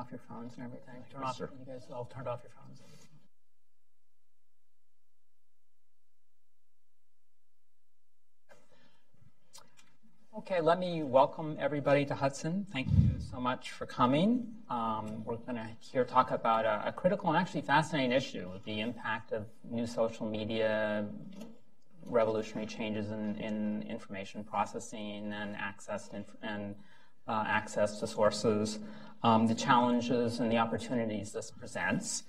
off your phones and everything? Turn off, you guys all turned off your phones. Okay, let me welcome everybody to Hudson. Thank you so much for coming. Um, we're going to here talk about a, a, critical and actually fascinating issue, the impact of new social media, revolutionary changes in, in information processing and access to, and uh, access to sources, um, the challenges and the opportunities this presents.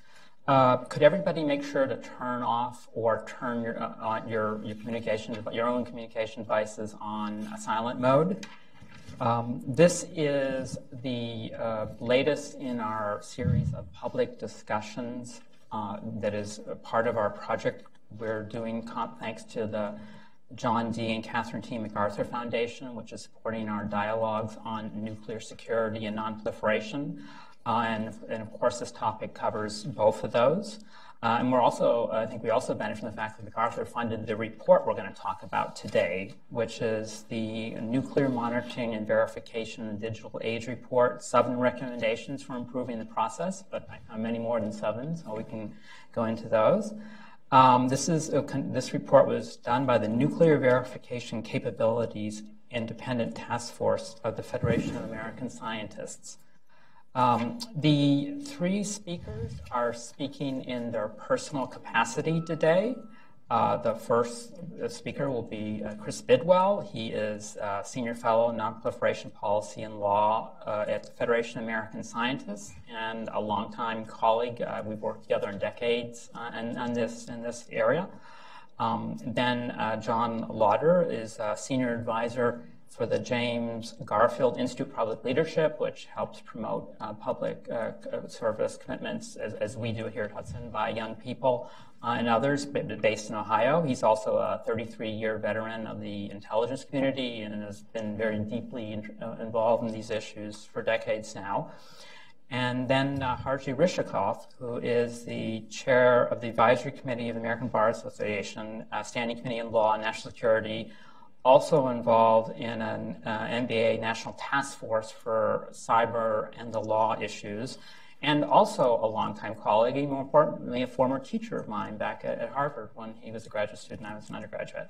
Uh, could everybody make sure to turn off or turn your, uh, your, your communication, your own communication devices on a silent mode? Um, this is the uh, latest in our series of public discussions uh, that is part of our project we're doing thanks to the John D. and Catherine T. MacArthur Foundation, which is supporting our dialogues on nuclear security and nonproliferation. Uh, and, and, of course, this topic covers both of those. Uh, and we're also, I think we also benefit from the fact that MacArthur funded the report we're going to talk about today, which is the Nuclear Monitoring and Verification in Digital Age Report, seven recommendations for improving the process, but many more than seven, so we can go into those. Um, this, is a, this report was done by the Nuclear Verification Capabilities Independent Task Force of the Federation of American Scientists. Um, the three speakers are speaking in their personal capacity today. Uh, the first speaker will be uh, Chris Bidwell. He is uh, Senior Fellow in Nonproliferation Policy and Law uh, at the Federation of American Scientists and a longtime colleague. Uh, we've worked together in decades in, in, this, in this area. Um, then John Lauder is a Senior Advisor for the James Garfield Institute of Public Leadership, which helps promote public service commitments, as, as, we do here at Hudson, by young people uh, and others based in Ohio. He's also a 33-year veteran of the intelligence community and has been very deeply in, uh, involved in these issues for decades now. And then uh, Harvey Rishikof, who is the chair of the Advisory Committee of the American Bar Association, uh, Standing Committee on Law and National Security, also involved in an uh, ABA National Task Force for cyber and the law issues, and also a longtime colleague, and more importantly, a former teacher of mine back at, at Harvard when he was a graduate student, and I was an undergraduate.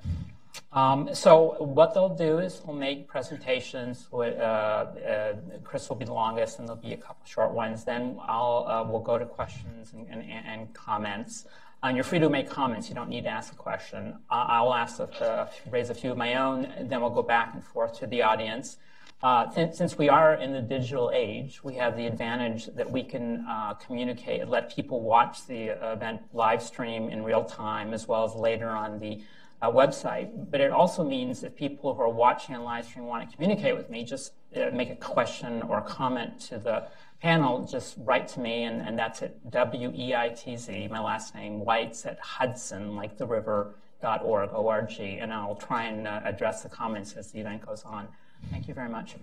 Um, so what they'll do is they'll make presentations. With, uh, uh, Chris will be the longest, and there'll be a couple short ones. Then I'll uh, we'll go to questions and, and, and comments. And you're free to make comments. You don't need to ask a question. I'll ask, a, raise a few of my own, then we'll go back and forth to the audience. Uh, th- since we are in the digital age, we have the advantage that we can uh, communicate, let people watch the event live stream in real time, as well as later on the uh, website. But it also means that people who are watching a live stream want to communicate with me, just uh, make a question or a comment to the panel, just write to me, and, and that's at W-E-I-T-Z, my last name, Weitz at Hudson, like the river, dot org, O-R-G, and I'll try and uh, address the comments as the event goes on. Thank you very much.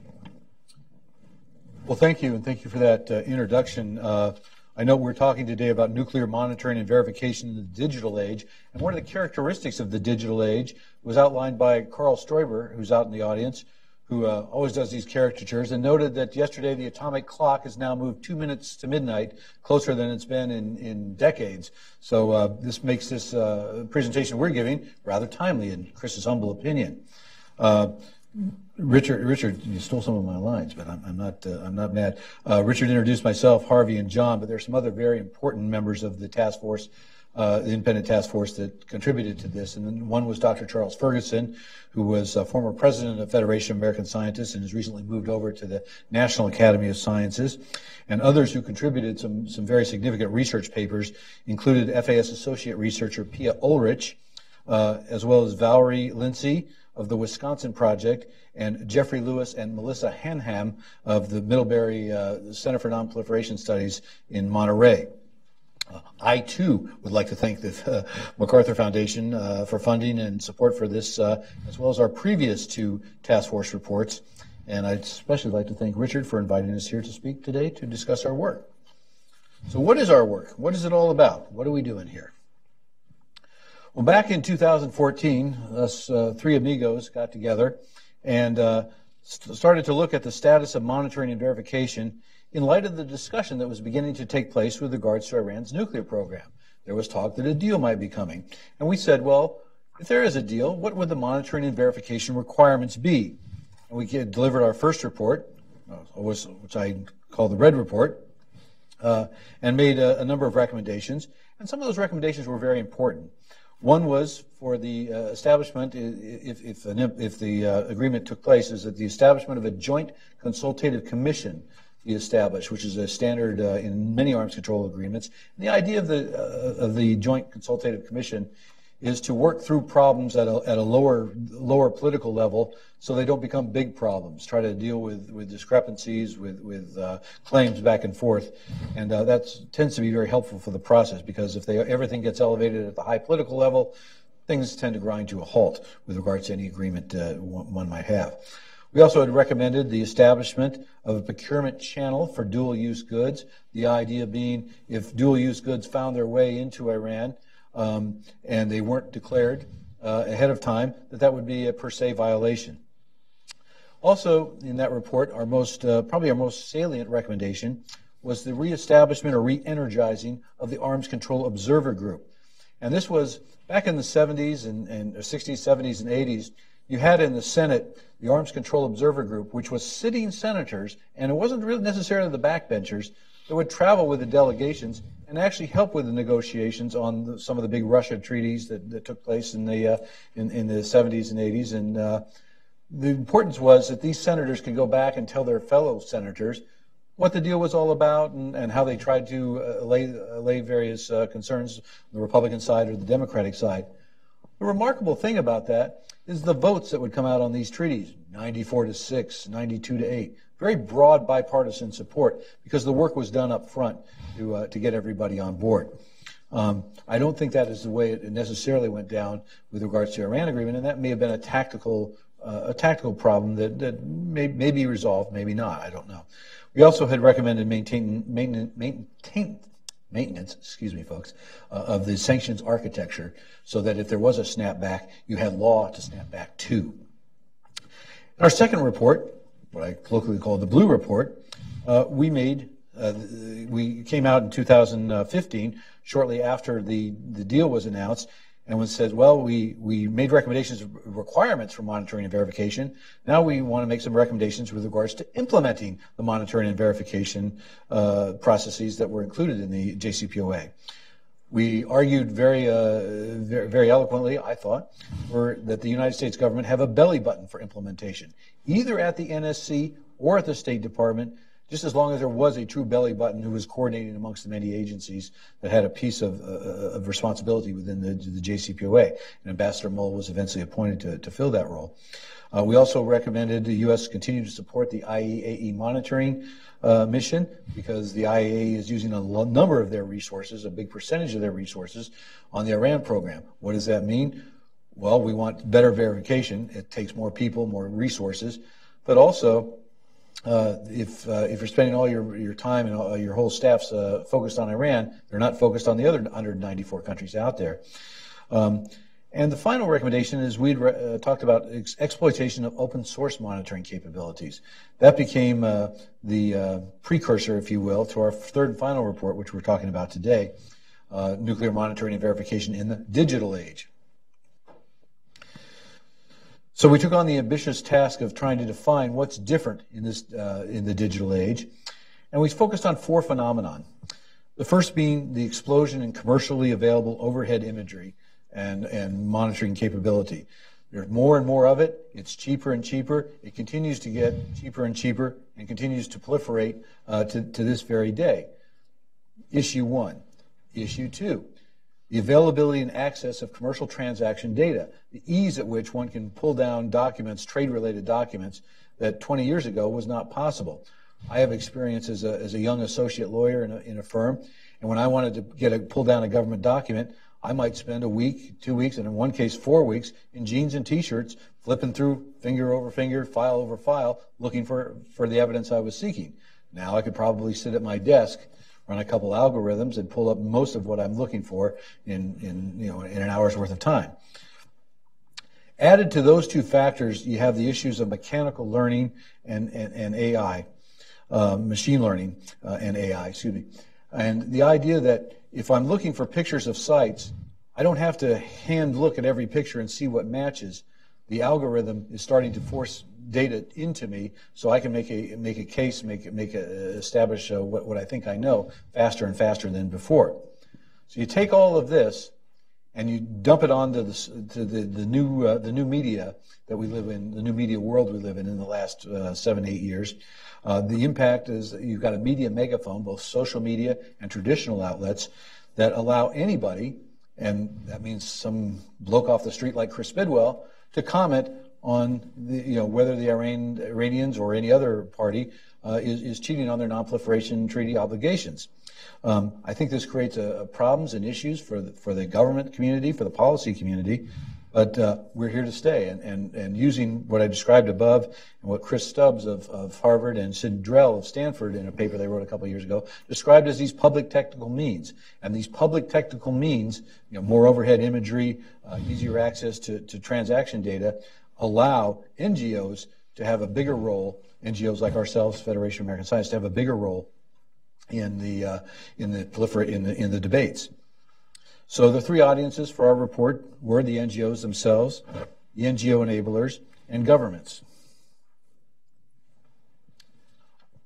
Well, thank you, and thank you for that uh, introduction. Uh, I know we're talking today about nuclear monitoring and verification in the digital age, and one of the characteristics of the digital age was outlined by Carl Stoiber, who's out in the audience, who uh, always does these caricatures, and noted that yesterday the atomic clock has now moved two minutes to midnight, closer than it's been in, in decades. So uh, this makes this uh, presentation we're giving rather timely, in Chris's humble opinion. Richard, Richard, you stole some of my lines, but I'm, I'm not, uh, I'm not mad. Uh, Richard introduced myself, Harvey, and John, but there are some other very important members of the task force uh, the independent task force that contributed to this. And then one was Dr. Charles Ferguson, who was a former president of Federation of American Scientists and has recently moved over to the National Academy of Sciences. And others who contributed some, some very significant research papers included FAS associate researcher Pia Ulrich, uh, as well as Valerie Lincy of the Wisconsin Project, and Jeffrey Lewis and Melissa Hanham of the Middlebury uh, Center for Nonproliferation Studies in Monterey. Uh, I too would like to thank the uh, MacArthur Foundation uh, for funding and support for this, uh, as well as our previous two task force reports. And I'd especially like to thank Richard for inviting us here to speak today to discuss our work. So, what is our work? What is it all about? What are we doing here? Well, back in 2014, us uh, three amigos got together and uh, started to look at the status of monitoring and verification in light of the discussion that was beginning to take place with regards to Iran's nuclear program. There was talk that a deal might be coming. And we said, well, if there is a deal, what would the monitoring and verification requirements be? And we delivered our first report, uh, which I call the Red Report, uh, and made a, a, number of recommendations. And some of those recommendations were very important. One was for the uh, establishment, if, if, an, if the uh, agreement took place, is that the establishment of a joint consultative commission be established, which is a standard uh, in many arms control agreements. And the idea of the, uh, of the joint consultative commission is to work through problems at a, at a lower lower political level so they don't become big problems. Try to deal with, with discrepancies, with, with uh, claims back and forth. And uh, that tends to be very helpful for the process because if they, everything gets elevated at the high political level, things tend to grind to a halt with regards to any agreement uh, one, might have. We also had recommended the establishment of a procurement channel for dual use goods. The idea being if dual use goods found their way into Iran, um, and they weren't declared uh, ahead of time, that that would be a per se violation. Also, in that report, our most uh, probably our most salient recommendation was the reestablishment or re-energizing of the Arms Control Observer Group, and this was back in the 70s and, and 60s, 70s, and 80s. You had in the Senate the Arms Control Observer Group, which was sitting senators, and it wasn't really necessarily the backbenchers that would travel with the delegations and actually help with the negotiations on the, some of the big Russia treaties that, that took place in the uh, in, in, the 70s and 80s. And uh, the importance was that these senators could go back and tell their fellow senators what the deal was all about and, and how they tried to uh, allay, allay various uh, concerns on the Republican side or the Democratic side. The remarkable thing about that is the votes that would come out on these treaties 94 to 6, 92 to 8 very broad bipartisan support because the work was done up front to, uh, to get everybody on board. Um, I don't think that is the way it necessarily went down with regards to the Iran agreement, and that may have been a tactical uh, a tactical problem that, that may, may be resolved, maybe not. I don't know. We also had recommended maintain, maintain, maintain maintenance, excuse me, folks, uh, of the sanctions architecture, so that if there was a snapback, you had law to snap back to. Our second report, what I colloquially call the Blue Report, uh, we made, uh, we came out in 2015, shortly after the, the deal was announced, and was said, well, we, we made recommendations, of requirements for monitoring and verification. Now we want to make some recommendations with regards to implementing the monitoring and verification uh, processes that were included in the JCPOA. We argued very, uh, very, eloquently, I thought, that the United States government have a belly button for implementation, either at the NSC or at the State Department, just as long as there was a true belly button who was coordinating amongst the many agencies that had a piece of, uh, of responsibility within the, the, JCPOA. And Ambassador Mull was eventually appointed to, to fill that role. Uh, we also recommended the U.S. continue to support the IAEA monitoring uh, mission because the IAEA is using a number of their resources, a big percentage of their resources, on the Iran program. What does that mean? Well, we want better verification. It takes more people, more resources, but also uh, if uh, if you're spending all your your time and all, your whole staff's uh, focused on Iran, they're not focused on the other 194 countries out there. Um, and the final recommendation is we'd re- uh, talked about ex- exploitation of open source monitoring capabilities. That became uh, the uh, precursor, if you will, to our third and final report, which we're talking about today, nuclear monitoring and verification in the digital age. So we took on the ambitious task of trying to define what's different in this uh, in the digital age, and we focused on four phenomenon. The first being the explosion in commercially available overhead imagery and, and monitoring capability. There's more and more of it. It's cheaper and cheaper. It continues to get cheaper and cheaper and continues to proliferate uh, to, to this very day. Issue one. Issue two the availability and access of commercial transaction data, the ease at which one can pull down documents, trade related documents, that 20 years ago was not possible. I have experience as a, as a young associate lawyer in a, in a firm, and when I wanted to get a, pull down a government document, I might spend a week, two weeks, and in one case, four weeks in jeans and t-shirts, flipping through finger over finger, file over file, looking for, for the evidence I was seeking. Now I could probably sit at my desk run a couple algorithms and pull up most of what I'm looking for in, in, you know, in an hour's worth of time. Added to those two factors, you have the issues of mechanical learning and, and, and AI. uh, machine learning uh, and AI, excuse me. And the idea that if I'm looking for pictures of sites, I don't have to hand look at every picture and see what matches. The algorithm is starting to force data into me so I can make a make a case, make make a, establish uh, what, what I think I know faster and faster than before. So you take all of this and you dump it onto the to the the new uh, the new media that we live in, the new media world we live in in the last uh, seven eight years. Uh, the impact is you've got a media megaphone, both social media and traditional outlets, that allow anybody, and that means some bloke off the street like Chris Bidwell, to comment on the, you know, whether the Iran, Iranians or any other party uh, is, is, cheating on their non-proliferation treaty obligations. Um, I think this creates a, a problems and issues for the, for the government community, for the policy community, but uh, we're here to stay. And, and, and using what I described above and what Chris Stubbs of, of Harvard and Sid Drell of Stanford in a paper they wrote a couple years ago described as these public technical means. And these public technical means, you know, more overhead imagery, uh, easier access to, to transaction data, allow NGOs to have a bigger role, NGOs like ourselves, Federation of American Science, to have a bigger role in the uh, in the proliferate in the in the debates. So the three audiences for our report were the NGOs themselves, the NGO enablers, and governments.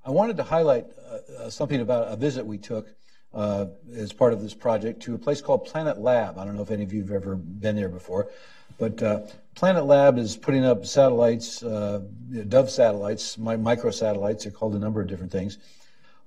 I wanted to highlight uh, uh, something about a visit we took uh, as part of this project to a place called Planet Lab. I don't know if any of you have ever been there before, but uh, Planet Lab is putting up satellites, uh, Dove satellites, microsatellites. They're called a number of different things.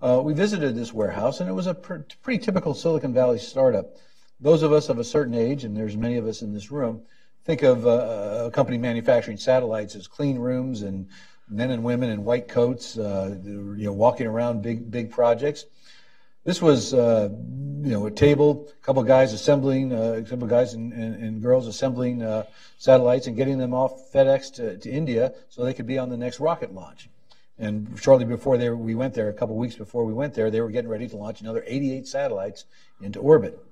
Uh, we visited this warehouse, and it was a pr- pretty typical Silicon Valley startup. Those of us of a certain age, and there's many of us in this room, think of uh, a company manufacturing satellites as clean rooms and men and women in white coats, uh, you know, walking around big big projects. This was, uh, you know, a table, a couple of guys assembling, uh, a couple of guys and, and, and girls assembling uh, satellites and getting them off FedEx to, to India so they could be on the next rocket launch. And shortly before they, we went there, a couple of weeks before we went there, they were getting ready to launch another 88 satellites into orbit.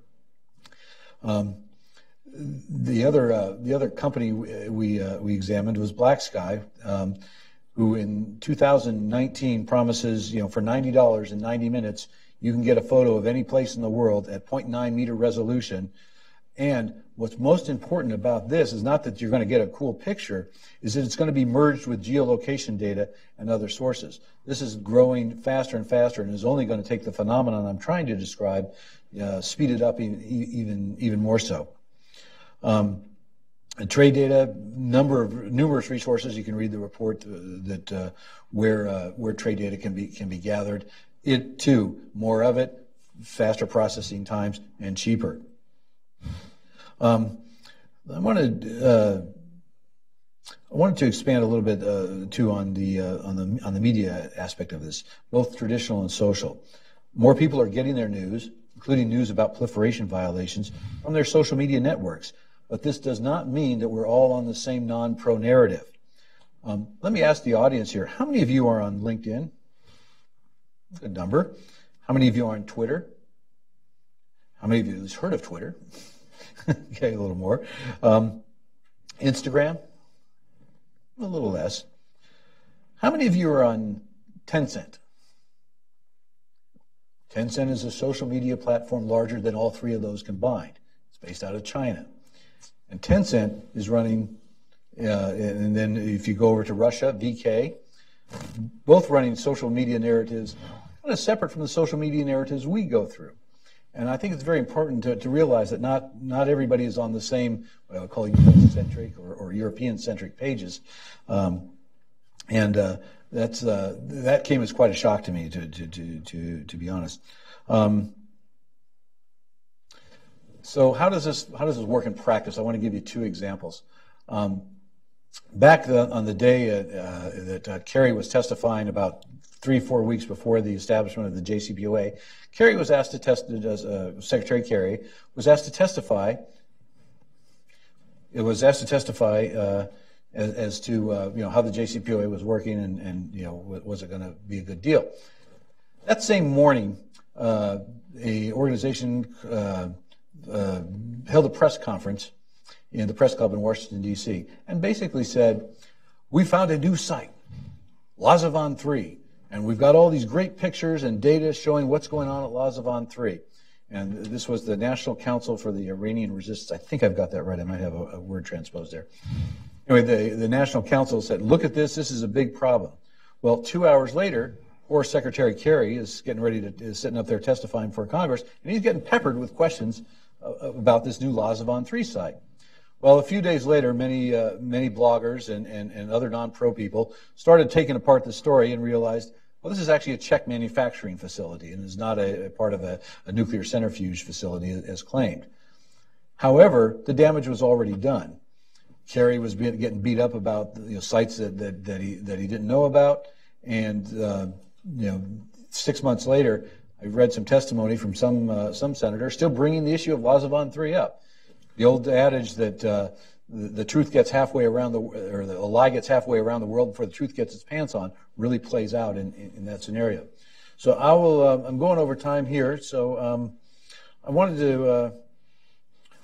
Um, the other uh, the other company we uh, we examined was BlackSky, um, who in 2019 promises you know for ninety dollars in 90 minutes you can get a photo of any place in the world at 0.9 meter resolution. And what's most important about this is not that you're going to get a cool picture, is that it's going to be merged with geolocation data and other sources. This is growing faster and faster and is only going to take the phenomenon I'm trying to describe uh, speed it up even even, even more so. Um, trade data, number of numerous resources. You can read the report uh, that uh, where uh, where trade data can be can be gathered. It too, more of it, faster processing times, and cheaper. Um, I wanted uh, I wanted to expand a little bit uh, too on the on the on the media aspect of this, both traditional and social. More people are getting their news including news about proliferation violations, from their social media networks. But this does not mean that we're all on the same non pro narrative. Um, let me ask the audience here how many of you are on LinkedIn? Good number. How many of you are on Twitter? How many of you have heard of Twitter? okay, a little more. Um, Instagram? A little less. How many of you are on Tencent? Tencent is a social media platform larger than all three of those combined. It's based out of China. And Tencent is running, uh, and then if you go over to Russia, VK, both running social media narratives kind of separate from the social media narratives we go through. And I think it's very important to, to realize that not, not everybody is on the same, what I would call US-centric or, or European-centric pages. Um, and uh, that's uh, that came as quite a shock to me, to to to to, to be honest. Um, so how does this how does this work in practice? I want to give you two examples. Um, back the, on the day uh, uh, that uh, Kerry was testifying about three four weeks before the establishment of the JCPOA, Kerry was asked to test uh, Secretary Kerry was asked to testify. It was asked to testify uh, as, as to uh, you know how the JCPOA was working and, and you know was it going to be a good deal. That same morning, uh, a organization uh, uh, held a press conference in the press club in Washington D.C. and basically said, "We found a new site, Lazavan 3, And we've got all these great pictures and data showing what's going on at Lazavan 3. And this was the National Council for the Iranian Resistance. I think I've got that right. I might have a, a word transposed there. Anyway, the, the National Council said, look at this. This is a big problem. Well, two hours later, or Secretary Kerry is getting ready to is sitting up there testifying for Congress, and he's getting peppered with questions uh, about this new Lazavan 3 site. Well, a few days later, many uh, many bloggers and, and, and other non-pro people started taking apart the story and realized well, this is actually a Czech manufacturing facility and is not a, a part of a, a, nuclear centrifuge facility as claimed. However, the damage was already done. Kerry was being, getting beat up about you know, sites that, that, that, he, that he didn't know about. And, uh, you know, six months later, I read some testimony from some, uh, some senator still bringing the issue of Lazavan 3 up. The old adage that uh, the, the, truth gets halfway around the, or the, a lie gets halfway around the world before the truth gets its pants on really plays out in, in, in that scenario. So I will, um, I'm going over time here. So um, I wanted to, uh,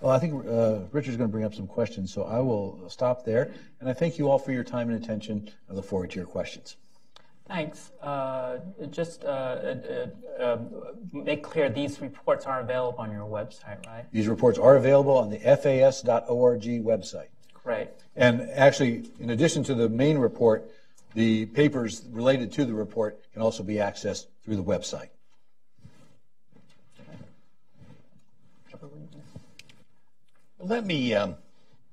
well, I think uh, Richard's going to bring up some questions. So I will stop there. And I thank you all for your time and attention. I look forward to your questions. Thanks. Uh, just uh, uh, uh, make clear these reports are available on your website, right? These reports are available on the FAS.org website. Great. And actually, in addition to the main report, the papers related to the report can also be accessed through the website. Let me um,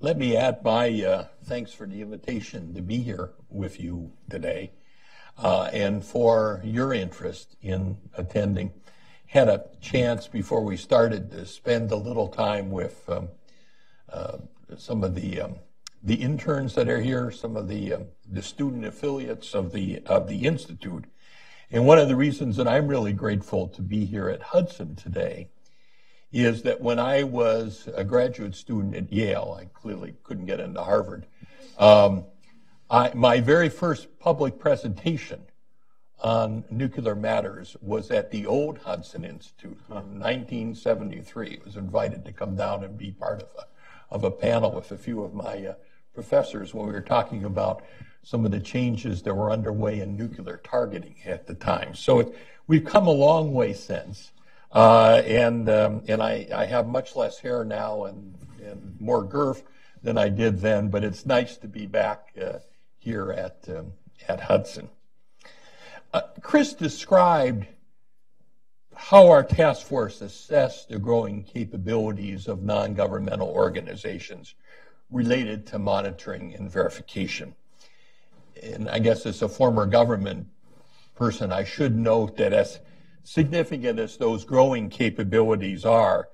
let me add my uh, thanks for the invitation to be here with you today uh, and for your interest in attending. Had a chance before we started to spend a little time with um, uh, some of the um, the interns that are here, some of the um, the student affiliates of the of the institute, and one of the reasons that I'm really grateful to be here at Hudson today is that when I was a graduate student at Yale, I clearly couldn't get into Harvard. Um, I, my very first public presentation on nuclear matters was at the old Hudson Institute in 1973. I was invited to come down and be part of a, of a panel with a few of my uh, professors when we were talking about some of the changes that were underway in nuclear targeting at the time. So it, we've come a long way since. Uh, and um, and I, I have much less hair now and, and more girth than I did then, but it's nice to be back uh, here at, um, at Hudson. Uh, Chris described how our task force assessed the growing capabilities of non-governmental organizations related to monitoring and verification. And I guess as a former government person, I should note that as significant as those growing capabilities are,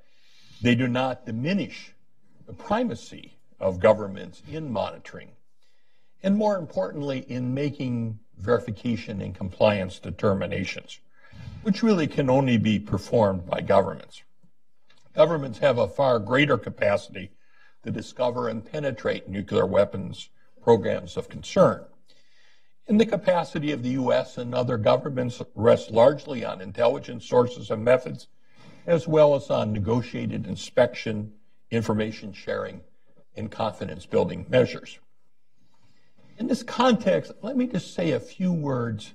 they do not diminish the primacy of governments in monitoring and more importantly, in making verification and compliance determinations, which really can only be performed by governments. Governments have a far greater capacity to discover and penetrate nuclear weapons programs of concern. And the capacity of the U.S. and other governments rests largely on intelligence sources and methods, as well as on negotiated inspection, information sharing, and confidence building measures. In this context, let me just say a few words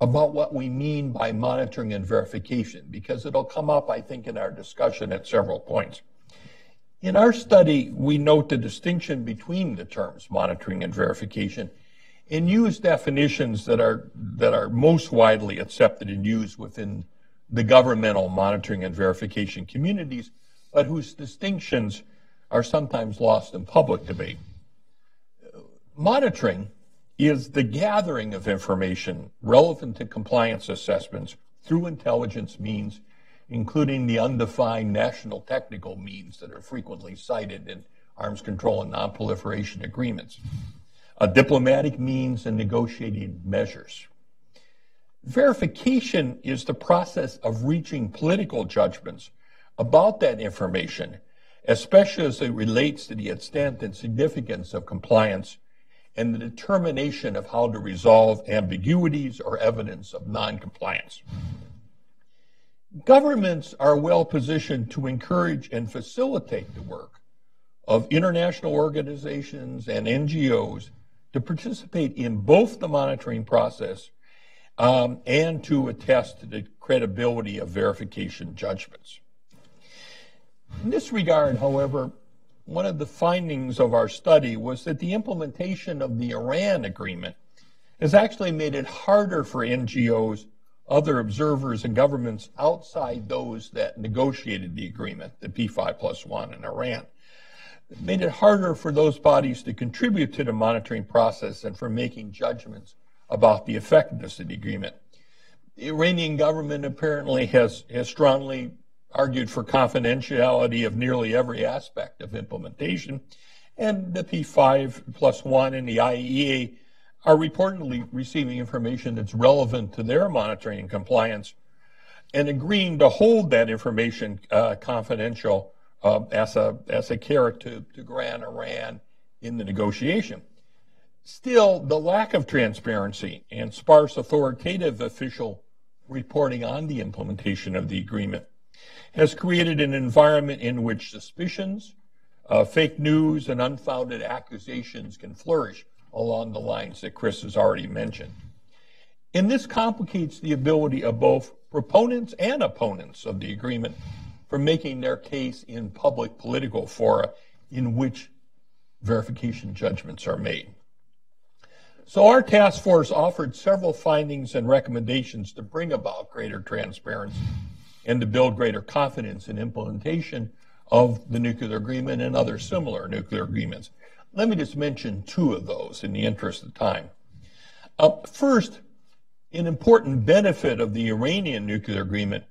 about what we mean by monitoring and verification, because it'll come up, I think, in our discussion at several points. In our study, we note the distinction between the terms monitoring and verification and use definitions that are, that are most widely accepted and used within the governmental monitoring and verification communities, but whose distinctions are sometimes lost in public debate. Monitoring is the gathering of information relevant to compliance assessments through intelligence means, including the undefined national technical means that are frequently cited in arms control and nonproliferation agreements, a diplomatic means and negotiated measures. Verification is the process of reaching political judgments about that information, especially as it relates to the extent and significance of compliance and the determination of how to resolve ambiguities or evidence of noncompliance. Governments are well positioned to encourage and facilitate the work of international organizations and NGOs to participate in both the monitoring process um, and to attest to the credibility of verification judgments. In this regard, however, one of the findings of our study was that the implementation of the Iran agreement has actually made it harder for NGOs, other observers, and governments outside those that negotiated the agreement, the P5 plus one in Iran. Made it harder for those bodies to contribute to the monitoring process and for making judgments about the effectiveness of the agreement. The Iranian government apparently has, has strongly argued for confidentiality of nearly every aspect of implementation, and the P5 plus one and the IAEA are reportedly receiving information that's relevant to their monitoring and compliance and agreeing to hold that information uh, confidential uh, as, a, as a carrot to, to grant Iran in the negotiation. Still, the lack of transparency and sparse authoritative official reporting on the implementation of the agreement has created an environment in which suspicions, uh, fake news, and unfounded accusations can flourish along the lines that Chris has already mentioned. And this complicates the ability of both proponents and opponents of the agreement for making their case in public political fora in which verification judgments are made. So our task force offered several findings and recommendations to bring about greater transparency and to build greater confidence in implementation of the nuclear agreement and other similar nuclear agreements. Let me just mention two of those in the interest of time. Uh, first, an important benefit of the Iranian nuclear agreement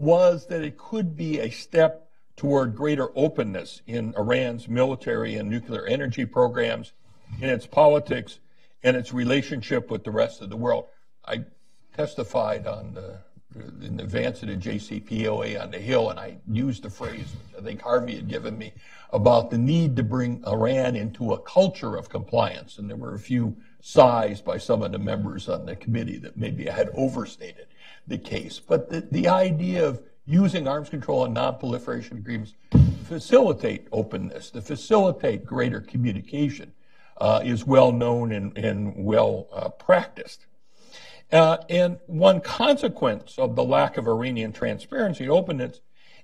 was that it could be a step toward greater openness in Iran's military and nuclear energy programs, in its politics, and its relationship with the rest of the world. I testified on the in advance of the JCPOA on the Hill, and I used the phrase which I think Harvey had given me about the need to bring Iran into a culture of compliance. And there were a few sighs by some of the members on the committee that maybe I had overstated the case. But the, the idea of using arms control and non-proliferation agreements to facilitate openness, to facilitate greater communication, uh, is well known and, and well uh, practiced. Uh, and one consequence of the lack of Iranian transparency and openness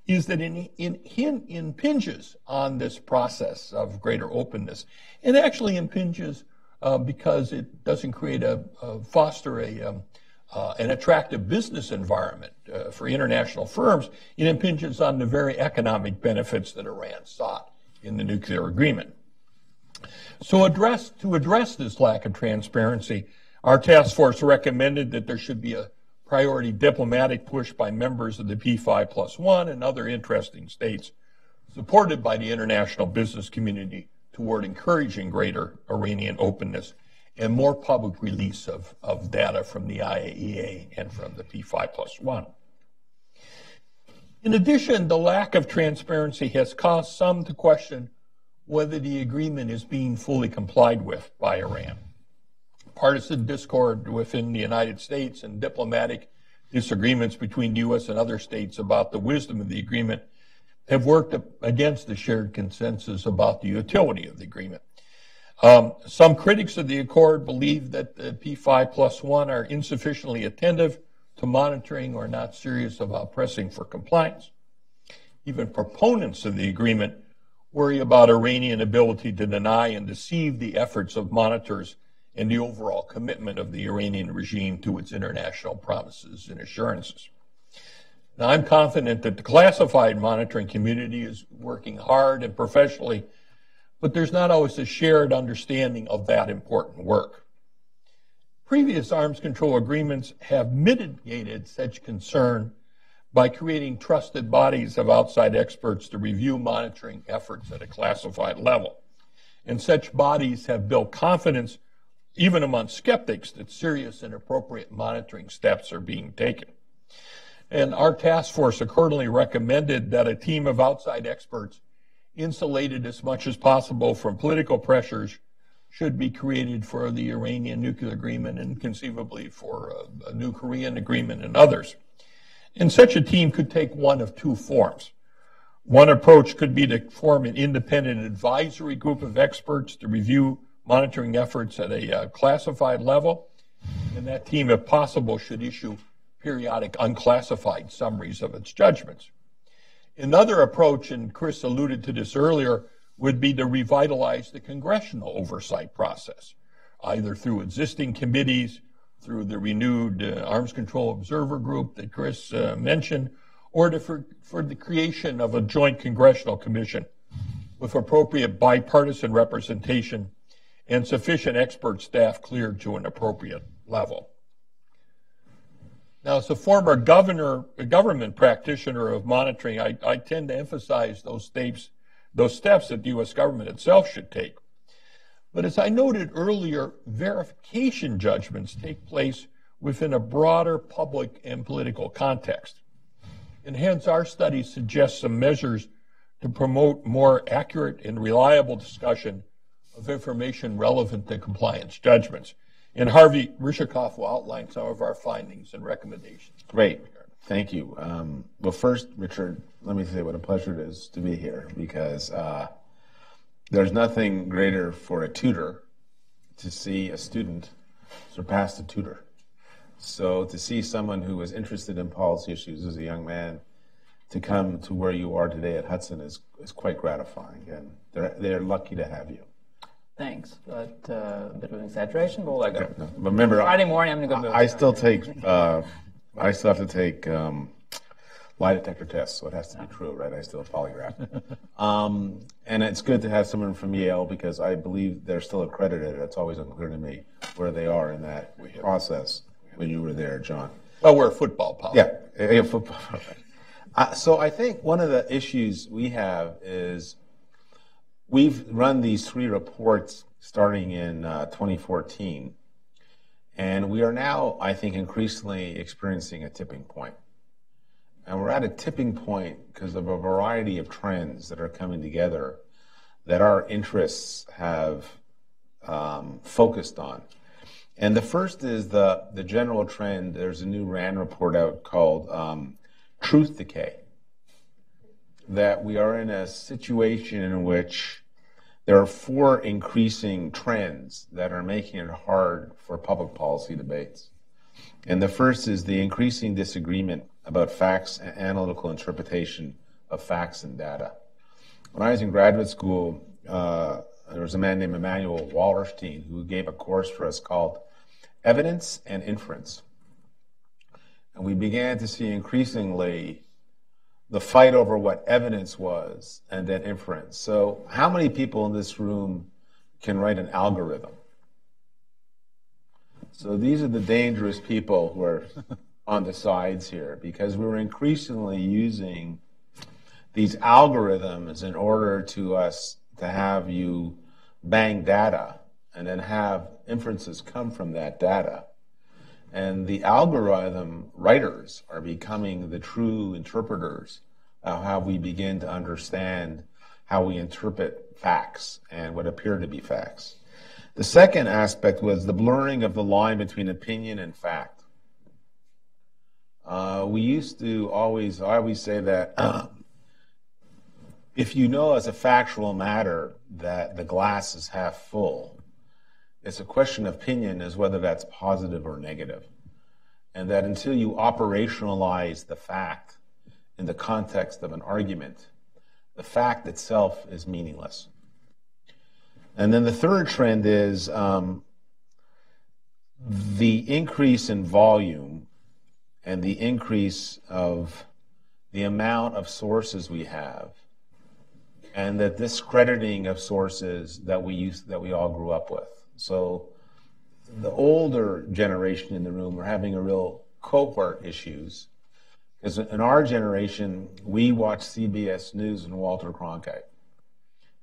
is that it in, in, impinges on this process of greater openness. It actually impinges uh, because it doesn't create a, a foster a um, uh, an attractive business environment uh, for international firms. It impinges on the very economic benefits that Iran sought in the nuclear agreement. So address, to address this lack of transparency, our task force recommended that there should be a priority diplomatic push by members of the P5 plus one and other interesting states, supported by the international business community toward encouraging greater Iranian openness and more public release of, of data from the IAEA and from the P5 plus one. In addition, the lack of transparency has caused some to question whether the agreement is being fully complied with by Iran partisan discord within the United States and diplomatic disagreements between the U.S. and other states about the wisdom of the agreement have worked against the shared consensus about the utility of the agreement. Um, some critics of the accord believe that the P5 plus one are insufficiently attentive to monitoring or not serious about pressing for compliance. Even proponents of the agreement worry about Iranian ability to deny and deceive the efforts of monitors and the overall commitment of the Iranian regime to its international promises and assurances. Now, I'm confident that the classified monitoring community is working hard and professionally, but there's not always a shared understanding of that important work. Previous arms control agreements have mitigated such concern by creating trusted bodies of outside experts to review monitoring efforts at a classified level. And such bodies have built confidence even among skeptics, that serious and appropriate monitoring steps are being taken. And our task force accordingly recommended that a team of outside experts, insulated as much as possible from political pressures, should be created for the Iranian nuclear agreement and conceivably for a, a new Korean agreement and others. And such a team could take one of two forms. One approach could be to form an independent advisory group of experts to review monitoring efforts at a uh, classified level. And that team, if possible, should issue periodic unclassified summaries of its judgments. Another approach, and Chris alluded to this earlier, would be to revitalize the congressional oversight process, either through existing committees, through the renewed uh, Arms Control Observer Group that Chris uh, mentioned, or to, for, for the creation of a joint congressional commission with appropriate bipartisan representation and sufficient expert staff cleared to an appropriate level. Now, as a former governor, government practitioner of monitoring, I, I tend to emphasize those steps, those steps that the U.S. government itself should take. But as I noted earlier, verification judgments take place within a broader public and political context. And hence, our study suggests some measures to promote more accurate and reliable discussion of information relevant to compliance judgments. And Harvey Rishikof will outline some of our findings and recommendations. Great. Thank you. Um, well, first, Richard, let me say what a pleasure it is to be here because uh, there's nothing greater for a tutor to see a student surpass the tutor. So to see someone who is interested in policy issues as a young man to come to where you are today at Hudson is, is quite gratifying, and they're, they're lucky to have you. Thanks, but uh, a bit of an exaggeration, but we'll let go. No, but remember, Friday morning, I'm going to go. I, I still take, uh, I still have to take um, lie detector tests, so it has to be true, right? I still polygraph. um, and it's good to have someone from Yale because I believe they're still accredited. It's always unclear to me where they are in that process when you were there, John. Well, we're a football policy. Yeah, yeah football. Uh, so I think one of the issues we have is we've run these three reports starting in uh, 2014, and we are now, I think, increasingly experiencing a tipping point. And we're at a tipping point because of a variety of trends that are coming together that our interests have um, focused on. And the first is the, the general trend. There's a new RAND report out called um, Truth Decay. That we are in a situation in which there are four increasing trends that are making it hard for public policy debates. And the first is the increasing disagreement about facts and analytical interpretation of facts and data. When I was in graduate school, uh, there was a man named Immanuel Wallerstein who gave a course for us called Evidence and Inference. And we began to see increasingly the fight over what evidence was and then inference. So, how many people in this room can write an algorithm? So, these are the dangerous people who are on the sides here because we're increasingly using these algorithms in order to us to have you bang data and then have inferences come from that data. And the algorithm writers are becoming the true interpreters of how we begin to understand how we interpret facts and what appear to be facts. The second aspect was the blurring of the line between opinion and fact. Uh, we used to always, I always say that if you know as a factual matter that the glass is half full, it's a question of opinion as whether that's positive or negative. And that until you operationalize the fact in the context of an argument, the fact itself is meaningless. And then the third trend is um, the increase in volume and the increase of the amount of sources we have, and the discrediting of sources that we that we all grew up with. So the older generation in the room are having a real cohort issues. Because in our generation, we watched CBS News and Walter Cronkite.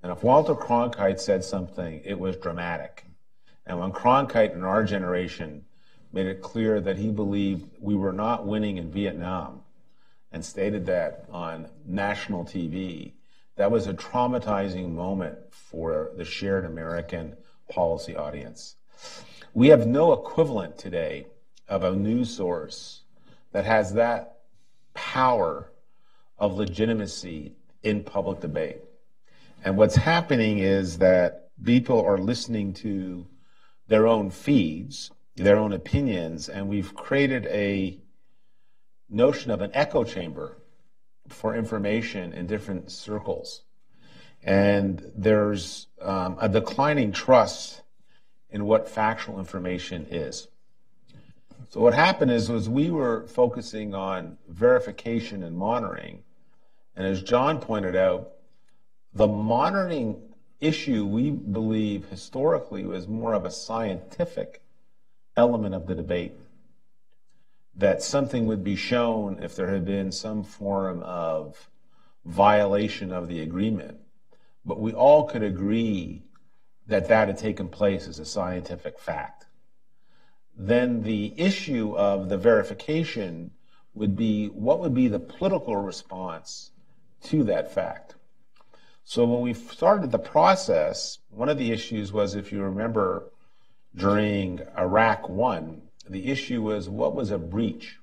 And if Walter Cronkite said something, it was dramatic. And when Cronkite in our generation made it clear that he believed we were not winning in Vietnam and stated that on national TV, that was a traumatizing moment for the shared American policy audience. We have no equivalent today of a news source that has that power of legitimacy in public debate. And what's happening is that people are listening to their own feeds their own opinions, and we've created a notion of an echo chamber for information in different circles. And there's um, a declining trust in what factual information is. So what happened is was we were focusing on verification and monitoring. And as John pointed out, the monitoring issue we believe historically was more of a scientific element of the debate. That something would be shown if there had been some form of violation of the agreement. But we all could agree that that had taken place as a scientific fact. Then the issue of the verification would be what would be the political response to that fact. So when we started the process, one of the issues was, if you remember, during Iraq One, the issue was what was a breach?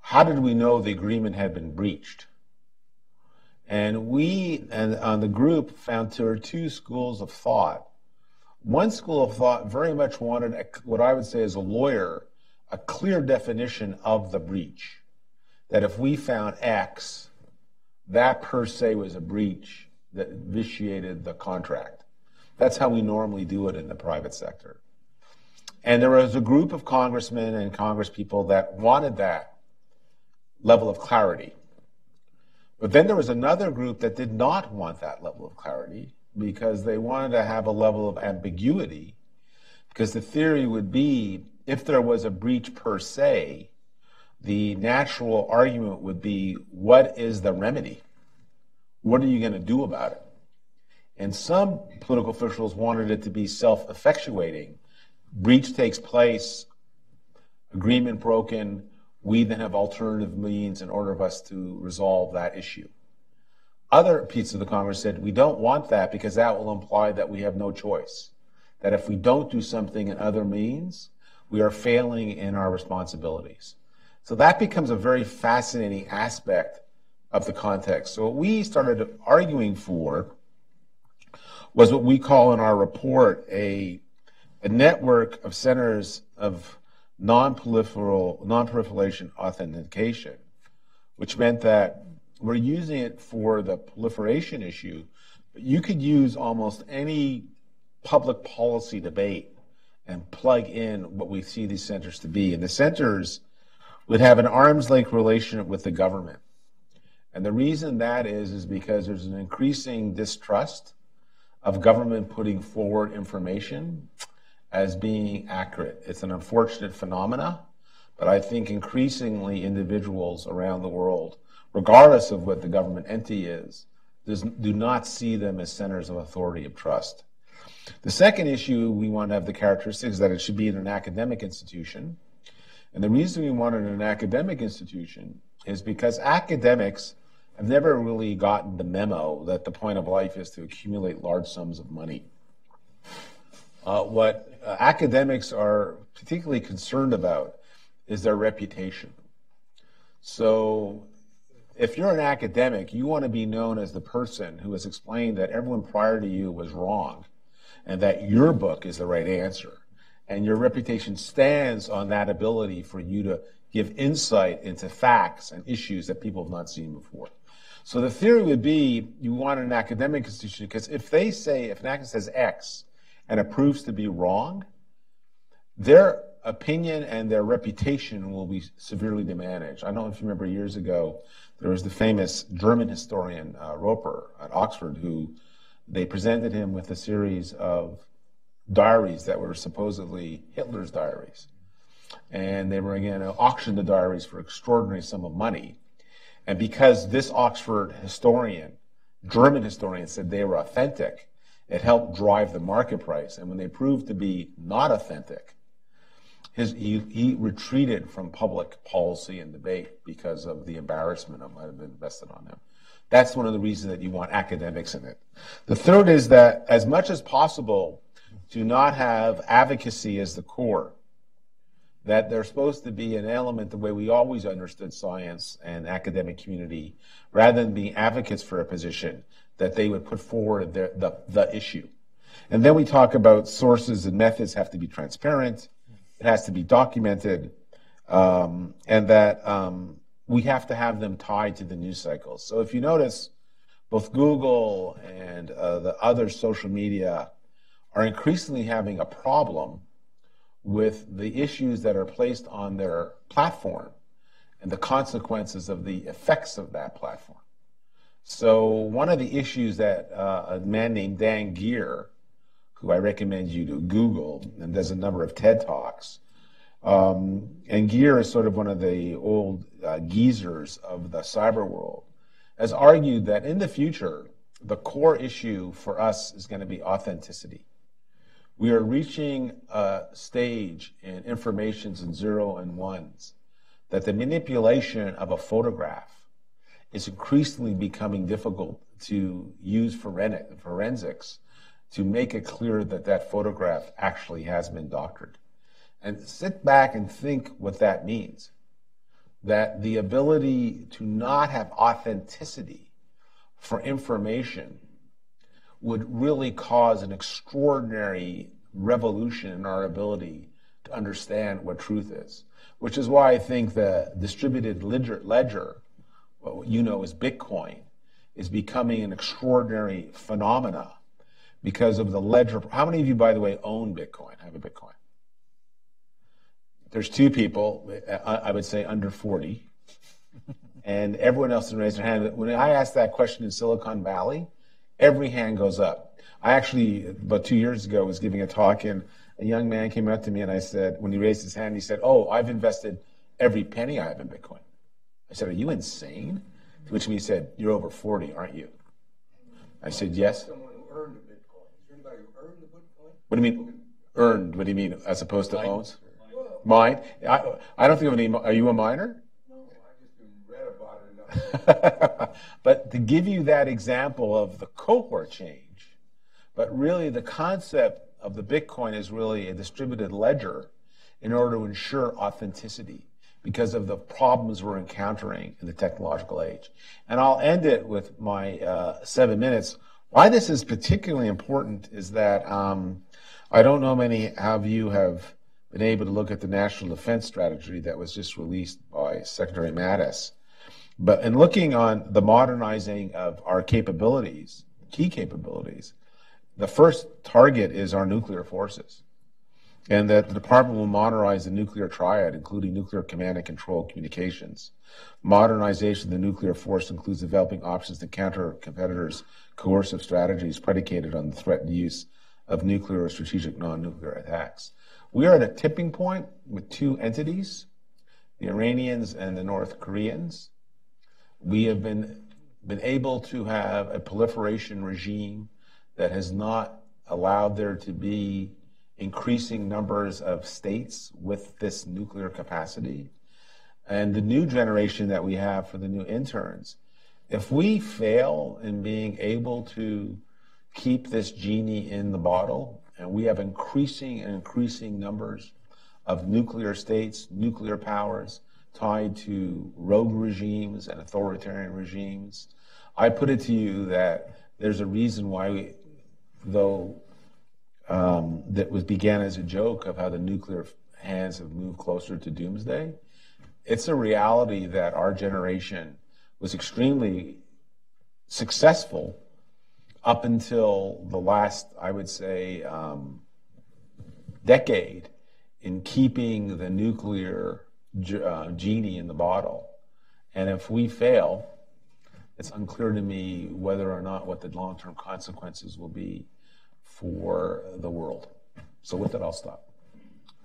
How did we know the agreement had been breached? And we and on the group found there were two schools of thought. One school of thought very much wanted a, what I would say as a lawyer a clear definition of the breach. That if we found X, that per se was a breach that vitiated the contract. That's how we normally do it in the private sector. And there was a group of congressmen and congresspeople that wanted that level of clarity. But then there was another group that did not want that level of clarity because they wanted to have a level of ambiguity. Because the theory would be if there was a breach per se, the natural argument would be what is the remedy? What are you going to do about it? And some political officials wanted it to be self effectuating. Breach takes place, agreement broken, we then have alternative means in order of us to resolve that issue. Other pieces of the Congress said we don't want that because that will imply that we have no choice. That if we don't do something in other means, we are failing in our responsibilities. So that becomes a very fascinating aspect of the context. So what we started arguing for was what we call in our report a, a network of centers of non-proliferation authentication, which meant that we're using it for the proliferation issue, but you could use almost any public policy debate and plug in what we see these centers to be. And the centers would have an arm's length relationship with the government. And the reason that is, is because there's an increasing distrust of government putting forward information as being accurate. It's an unfortunate phenomena, but I think increasingly individuals around the world, regardless of what the government entity is, does, do not see them as centers of authority of trust. The second issue we want to have the characteristics that it should be in an academic institution. And the reason we want it in an academic institution is because academics have never really gotten the memo that the point of life is to accumulate large sums of money. Uh, what uh, academics are particularly concerned about is their reputation. So, if you're an academic, you want to be known as the person who has explained that everyone prior to you was wrong and that your book is the right answer. And your reputation stands on that ability for you to give insight into facts and issues that people have not seen before. So the theory would be you want an academic institution because if they say, if an academic says X, and it proves to be wrong, their opinion and their reputation will be severely damaged. I don't know if you remember years ago, there was the famous German historian uh, Roper at Oxford who they presented him with a series of diaries that were supposedly Hitler's diaries. And they were again auctioned the diaries for extraordinary sum of money. And because this Oxford historian, German historian, said they were authentic, it helped drive the market price. And when they proved to be not authentic, his, he, he retreated from public policy and debate because of the embarrassment that might have been invested on him. That's one of the reasons that you want academics in it. The third is that as much as possible, do not have advocacy as the core. That there's supposed to be an element the way we always understood science and academic community, rather than being advocates for a position, that they would put forward the, the, the issue. And then we talk about sources and methods have to be transparent, it has to be documented, um, and that um, we have to have them tied to the news cycles. So if you notice, both Google and uh, the other social media are increasingly having a problem with the issues that are placed on their platform and the consequences of the effects of that platform. So one of the issues that uh, a man named Dan Geer, who I recommend you to Google, and does a number of TED Talks, um, and Geer is sort of one of the old uh, geezers of the cyber world, has argued that in the future, the core issue for us is going to be authenticity. We are reaching a stage in informations in zero and ones that the manipulation of a photograph is increasingly becoming difficult to use forensics to make it clear that that photograph actually has been doctored. And sit back and think what that means. That the ability to not have authenticity for information would really cause an extraordinary revolution in our ability to understand what truth is. Which is why I think the distributed ledger, ledger what you know as Bitcoin, is becoming an extraordinary phenomena because of the ledger. How many of you, by the way, own Bitcoin, have a Bitcoin? There's two people, I would say under 40, and everyone else raised their hand. When I asked that question in Silicon Valley, every hand goes up. I actually, about two years ago, was giving a talk, and a young man came up to me and I said, when he raised his hand, he said, Oh, I've invested every penny I have in Bitcoin. I said, Are you insane? To which he said, You're over 40, aren't you? I said, Yes. Someone who earned a Bitcoin. Is there anybody who earned the Bitcoin? What do you mean? Earned? What do you mean? As opposed to owns? Mine? I, I don't think of any. Are you a miner? No, I just read about it enough. but to give you that example of the cohort change, but really the concept of the Bitcoin is really a distributed ledger in order to ensure authenticity because of the problems we're encountering in the technological age. And I'll end it with my uh, seven minutes. Why this is particularly important is that um, I don't know many of you have been able to look at the National Defense Strategy that was just released by Secretary Mattis. But in looking on the modernizing of our capabilities, key capabilities, the first target is our nuclear forces. And that the department will modernize the nuclear triad, including nuclear command and control communications. Modernization of the nuclear force includes developing options to counter competitors' coercive strategies predicated on the threatened use of nuclear or strategic non-nuclear attacks. We are at a tipping point with two entities, the Iranians and the North Koreans. We have been, been able to have a proliferation regime that has not allowed there to be increasing numbers of states with this nuclear capacity. And the new generation that we have for the new interns, if we fail in being able to keep this genie in the bottle, and we have increasing and increasing numbers of nuclear states, nuclear powers tied to rogue regimes and authoritarian regimes, I put it to you that there's a reason why we, though um, that was began as a joke of how the nuclear hands have moved closer to doomsday. It's a reality that our generation was extremely successful up until the last, I would say, um, decade in keeping the nuclear uh, genie in the bottle. And if we fail, it's unclear to me whether or not what the long term consequences will be for the world. So, with that, I'll stop.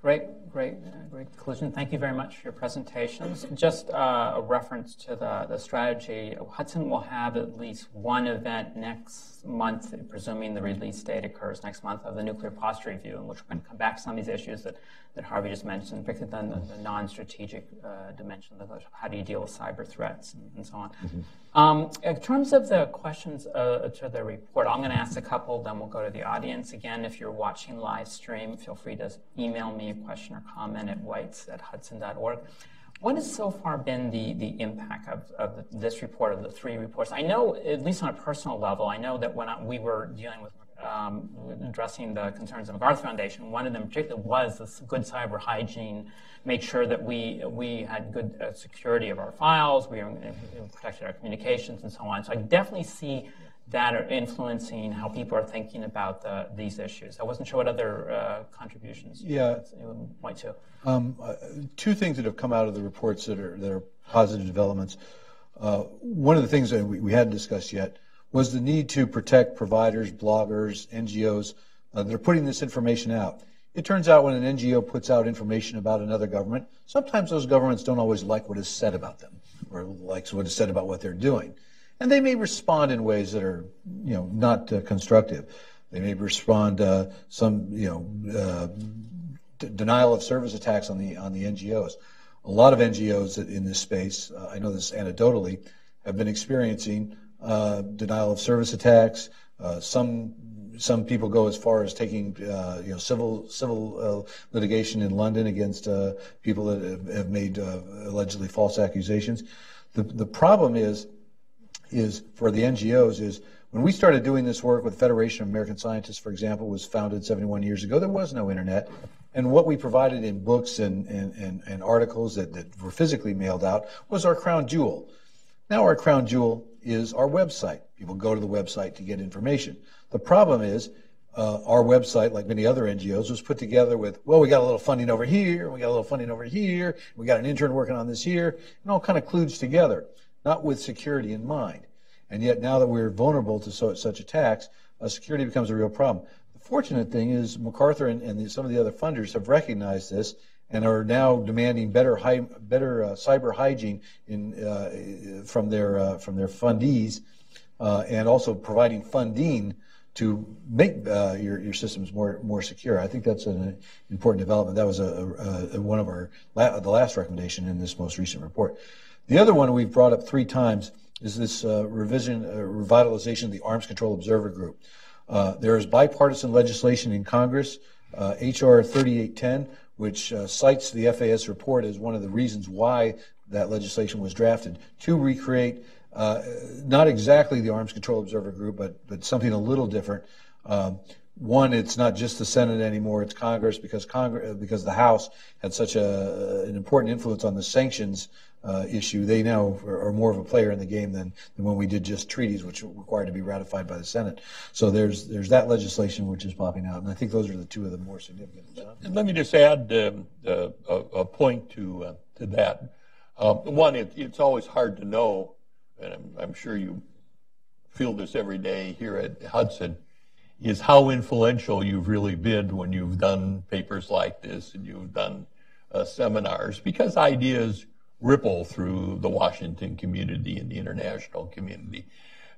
Great, great, great conclusion. Thank you very much for your presentations. Just uh, a reference to the, the strategy. Hudson will have at least one event next month, presuming the release date occurs next month, of the nuclear posture review, in which we're going to come back to some of these issues that, that Harvey just mentioned, particularly the, the non-strategic uh, dimension, of how do you deal with cyber threats and, and so on. Mm-hmm. Um, in terms of the questions uh, to the report, I'm going to ask a couple, then we'll go to the audience. Again, if you're watching live stream, feel free to email me a question or comment at weitz at hudson.org. What has so far been the, the impact of, of this report, of the three reports? I know, at least on a personal level, I know that when I, we were dealing with um, addressing the concerns of the MacArthur Foundation. One of them, particularly, was this good cyber hygiene. Make sure that we we had good uh, security of our files, we, we protected our communications, and so on. So I definitely see that are influencing how people are thinking about the, these issues. I wasn't sure what other uh, contributions yeah. you would point to. Um, uh, two things that have come out of the reports that are that are positive developments. Uh, one of the things that we, we, hadn't discussed yet was the need to protect providers, bloggers, NGOs uh, that are putting this information out. It turns out when an NGO puts out information about another government, sometimes those governments don't always like what is said about them or likes what is said about what they're doing. And they may respond in ways that are, you know, not uh, constructive. They may respond uh, some, you know, uh, d- denial of service attacks on the on the NGOs. A lot of NGOs in this space, uh, I know this anecdotally, have been experiencing uh, denial of service attacks. Uh, some some people go as far as taking uh, you know civil civil uh, litigation in London against uh, people that have, have made allegedly false accusations. The the problem is is for the NGOs is when we started doing this work with Federation of American Scientists, for example, was founded 71 years ago, there was no internet. And what we provided in books and, and, and, and articles that, that were physically mailed out was our crown jewel. Now our crown jewel is our website. People go to the website to get information. The problem is uh, our website, like many other NGOs, was put together with, well, we got a little funding over here, we got a little funding over here, we got an intern working on this here, and all kind of kludged together, not with security in mind. And yet now that we're vulnerable to so, such attacks, uh, security becomes a real problem. The fortunate thing is MacArthur and, and the, some of the other funders have recognized this and are now demanding better high, better uh, cyber hygiene in, uh, from their uh, from their fundees, uh, and also providing funding to make uh, your your systems more more secure. I think that's an important development. That was a, a, a one of our la- the last recommendation in this most recent report. The other one we've brought up three times is this uh, revision revitalization of the Arms Control Observer Group. there is bipartisan legislation in Congress, HR 3810 which uh, cites the FAS report as one of the reasons why that legislation was drafted to recreate uh, not exactly the Arms Control Observer Group, but but something a little different. Um, one, it's not just the Senate anymore; it's Congress because Congress because the House had such a, an important influence on the sanctions uh, issue. They now are more of a player in the game than, than when we did just treaties, which were required to be ratified by the Senate. So there's there's that legislation which is popping out, and I think those are the two of the more significant. Let me just add um, uh, a, a, point to uh, to that. Um, one, it, it's always hard to know, and I'm, I'm sure you feel this every day here at Hudson is how influential you've really been when you've done papers like this and you've done uh, seminars because ideas ripple through the Washington community and the international community.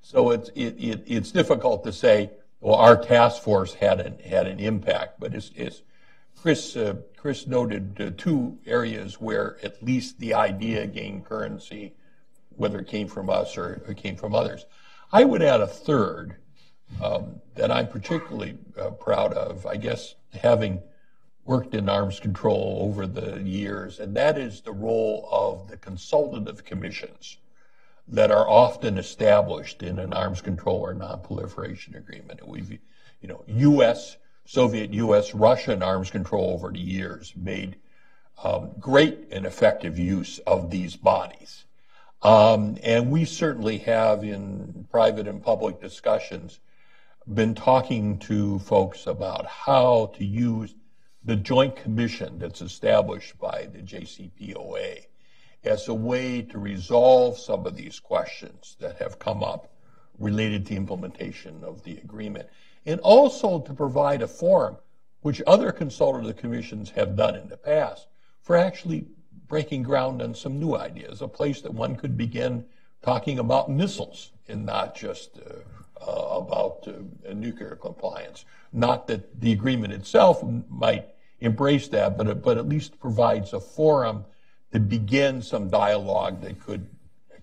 So it's it, it, it's difficult to say. Well, our task force had an had an impact, but it's, it's Chris uh, Chris noted uh, two areas where at least the idea gained currency, whether it came from us or, or came from others. I would add a third um, that I'm particularly uh, proud of. I guess having worked in arms control over the years, and that is the role of the consultative commissions that are often established in an arms control or non-proliferation agreement. We've, you know, U.S., Soviet, U.S., Russian arms control over the years made um, great and effective use of these bodies. Um, and we certainly have in private and public discussions been talking to folks about how to use the joint commission that's established by the JCPOA as a way to resolve some of these questions that have come up related to implementation of the agreement, and also to provide a forum, which other consultative commissions have done in the past, for actually breaking ground on some new ideas, a place that one could begin talking about missiles and not just uh, uh, about uh, nuclear compliance. Not that the agreement itself might embrace that, but, but at least provides a forum to begin some dialogue that could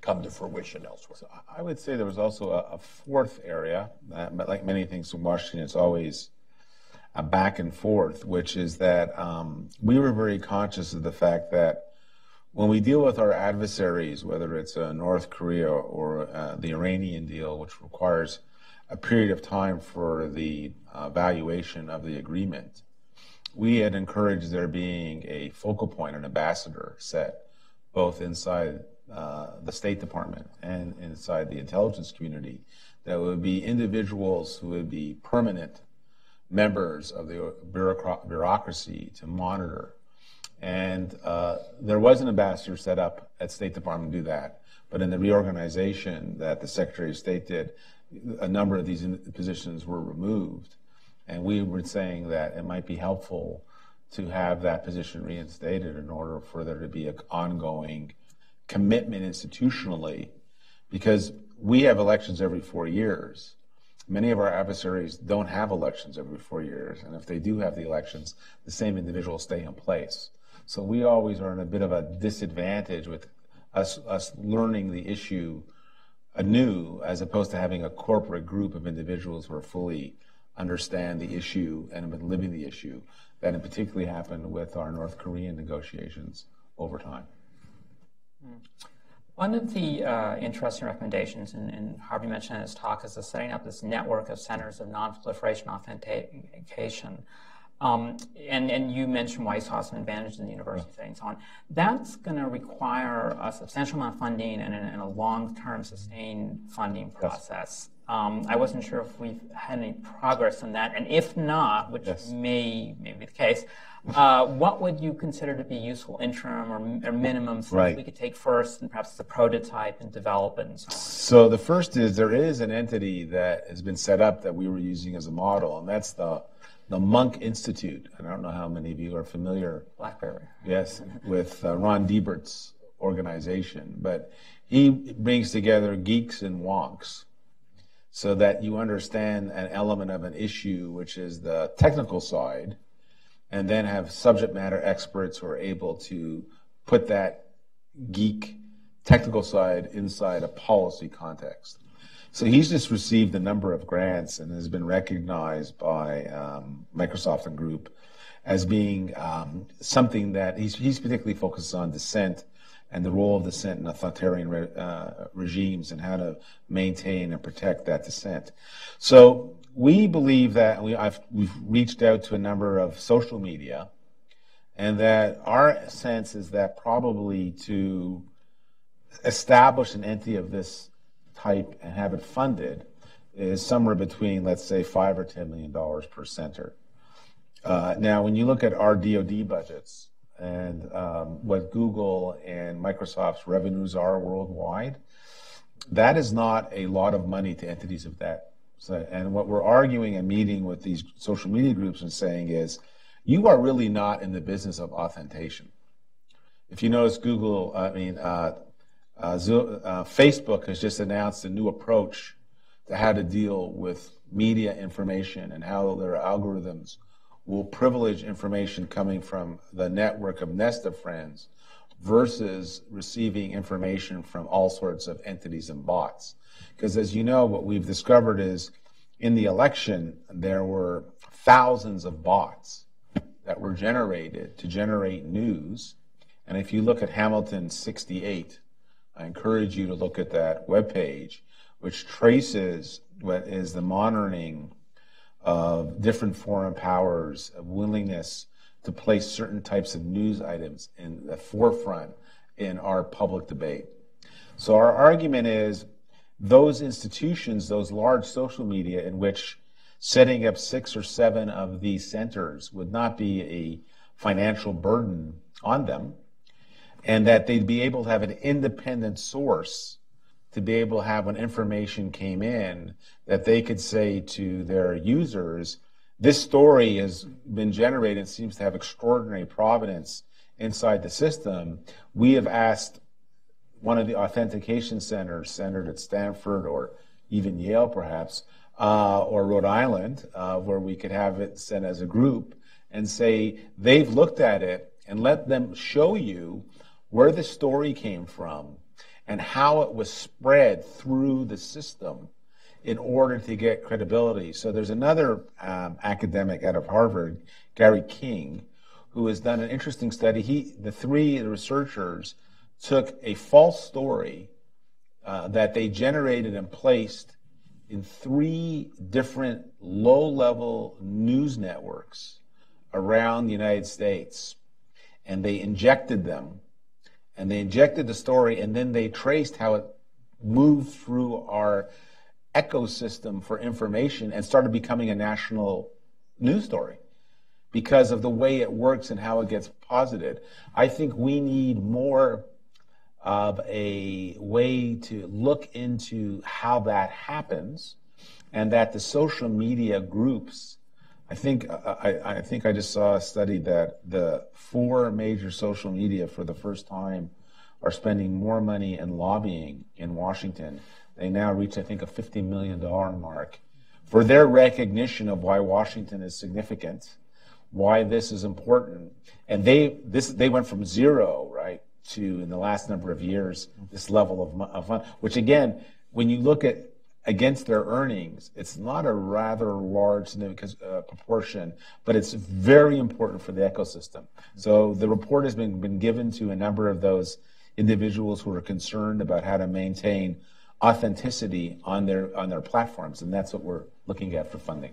come to fruition elsewhere. So I would say there was also a, a fourth area, but like many things in Washington, it's always a back and forth, which is that um, we were very conscious of the fact that when we deal with our adversaries, whether it's uh, North Korea or uh, the Iranian deal, which requires a period of time for the uh, valuation of the agreement, we had encouraged there being a focal point, an ambassador set, both inside uh, the State Department and inside the intelligence community, that would be individuals who would be permanent members of the bureaucracy to monitor. And uh, there was an ambassador set up at State Department to do that. But in the reorganization that the Secretary of State did, a number of these positions were removed. And we were saying that it might be helpful to have that position reinstated in order for there to be an ongoing commitment institutionally, because we have elections every four years. Many of our adversaries don't have elections every four years, and if they do have the elections, the same individuals stay in place. So we always are in a bit of a disadvantage with us, us learning the issue anew, as opposed to having a corporate group of individuals who are fully understand the issue and have been living the issue. That in particularly happened with our North Korean negotiations over time. One of the uh, interesting recommendations, and, and, Harvey mentioned in his talk, is the setting up this network of centers of non-proliferation authentication. Um, and, and you mentioned why you saw some advantages in the university yeah. and so on. That's going to require a substantial amount of funding and, and a long-term sustained funding process. Yes. Um, I wasn't sure if we've had any progress on that, and if not, which yes. may, may be the case, uh, what would you consider to be useful interim or, or minimum steps right. we could take first, and perhaps the prototype and develop it and so on? So the first is there is an entity that has been set up that we were using as a model, and that's the the Munk Institute. I don't know how many of you are familiar. BlackBerry. Yes, with uh, Ron Deibert's organization, but he brings together geeks and wonks so that you understand an element of an issue, which is the technical side, and then have subject matter experts who are able to put that geek technical side inside a policy context. So he's just received a number of grants and has been recognized by um, Microsoft and Group as being um, something that he's, he's particularly focused on dissent and the role of dissent in authoritarian re, uh, regimes and how to maintain and protect that dissent. So we believe that we, have reached out to a number of social media, and that our sense is that probably to establish an entity of this type and have it funded is somewhere between, let's say, five or ten million dollars per center. Uh, now, when you look at our DoD budgets and um, what Google and Microsoft's revenues are worldwide, that is not a lot of money to entities of that so, and what we're arguing and meeting with these social media groups and saying is, you are really not in the business of authentication. If you notice, Google, I mean, uh, uh, uh, Facebook has just announced a new approach to how to deal with media information and how their algorithms will privilege information coming from the network of Nest of friends versus receiving information from all sorts of entities and bots. Because as you know, what we've discovered is in the election, there were thousands of bots that were generated to generate news. And if you look at Hamilton 68, I encourage you to look at that webpage, which traces what is the monitoring of different foreign powers, of willingness to place certain types of news items in the forefront in our public debate. So our argument is those institutions, those large social media in which setting up six or seven of these centers would not be a financial burden on them, and that they'd be able to have an independent source to be able to have when information came in that they could say to their users, this story has been generated and seems to have extraordinary provenance inside the system. We have asked one of the authentication centers centered at Stanford or even Yale, perhaps, uh, or Rhode Island, uh, where we could have it sent as a group and say they've looked at it and let them show you where the story came from and how it was spread through the system in order to get credibility. So there's another um, academic out of Harvard, Gary King, who has done an interesting study. He, the three researchers took a false story uh, that they generated and placed in three different low level news networks around the United States. And they injected them. And they injected the story, and then they traced how it moved through our ecosystem for information and started becoming a national news story because of the way it works and how it gets posited. I think we need more of a way to look into how that happens and that the social media groups I think I, I, think I just saw a study that the four major social media for the first time are spending more money in lobbying in Washington. They now reach, I think, a $50 million mark for their recognition of why Washington is significant, why this is important. And they, this, they went from zero, right, to in the last number of years, this level of, of which again, when you look at against their earnings, it's not a rather large significant uh, proportion, but it's very important for the ecosystem. So the report has been, been given to a number of those individuals who are concerned about how to maintain authenticity on their on their platforms, and that's what we're looking at for funding.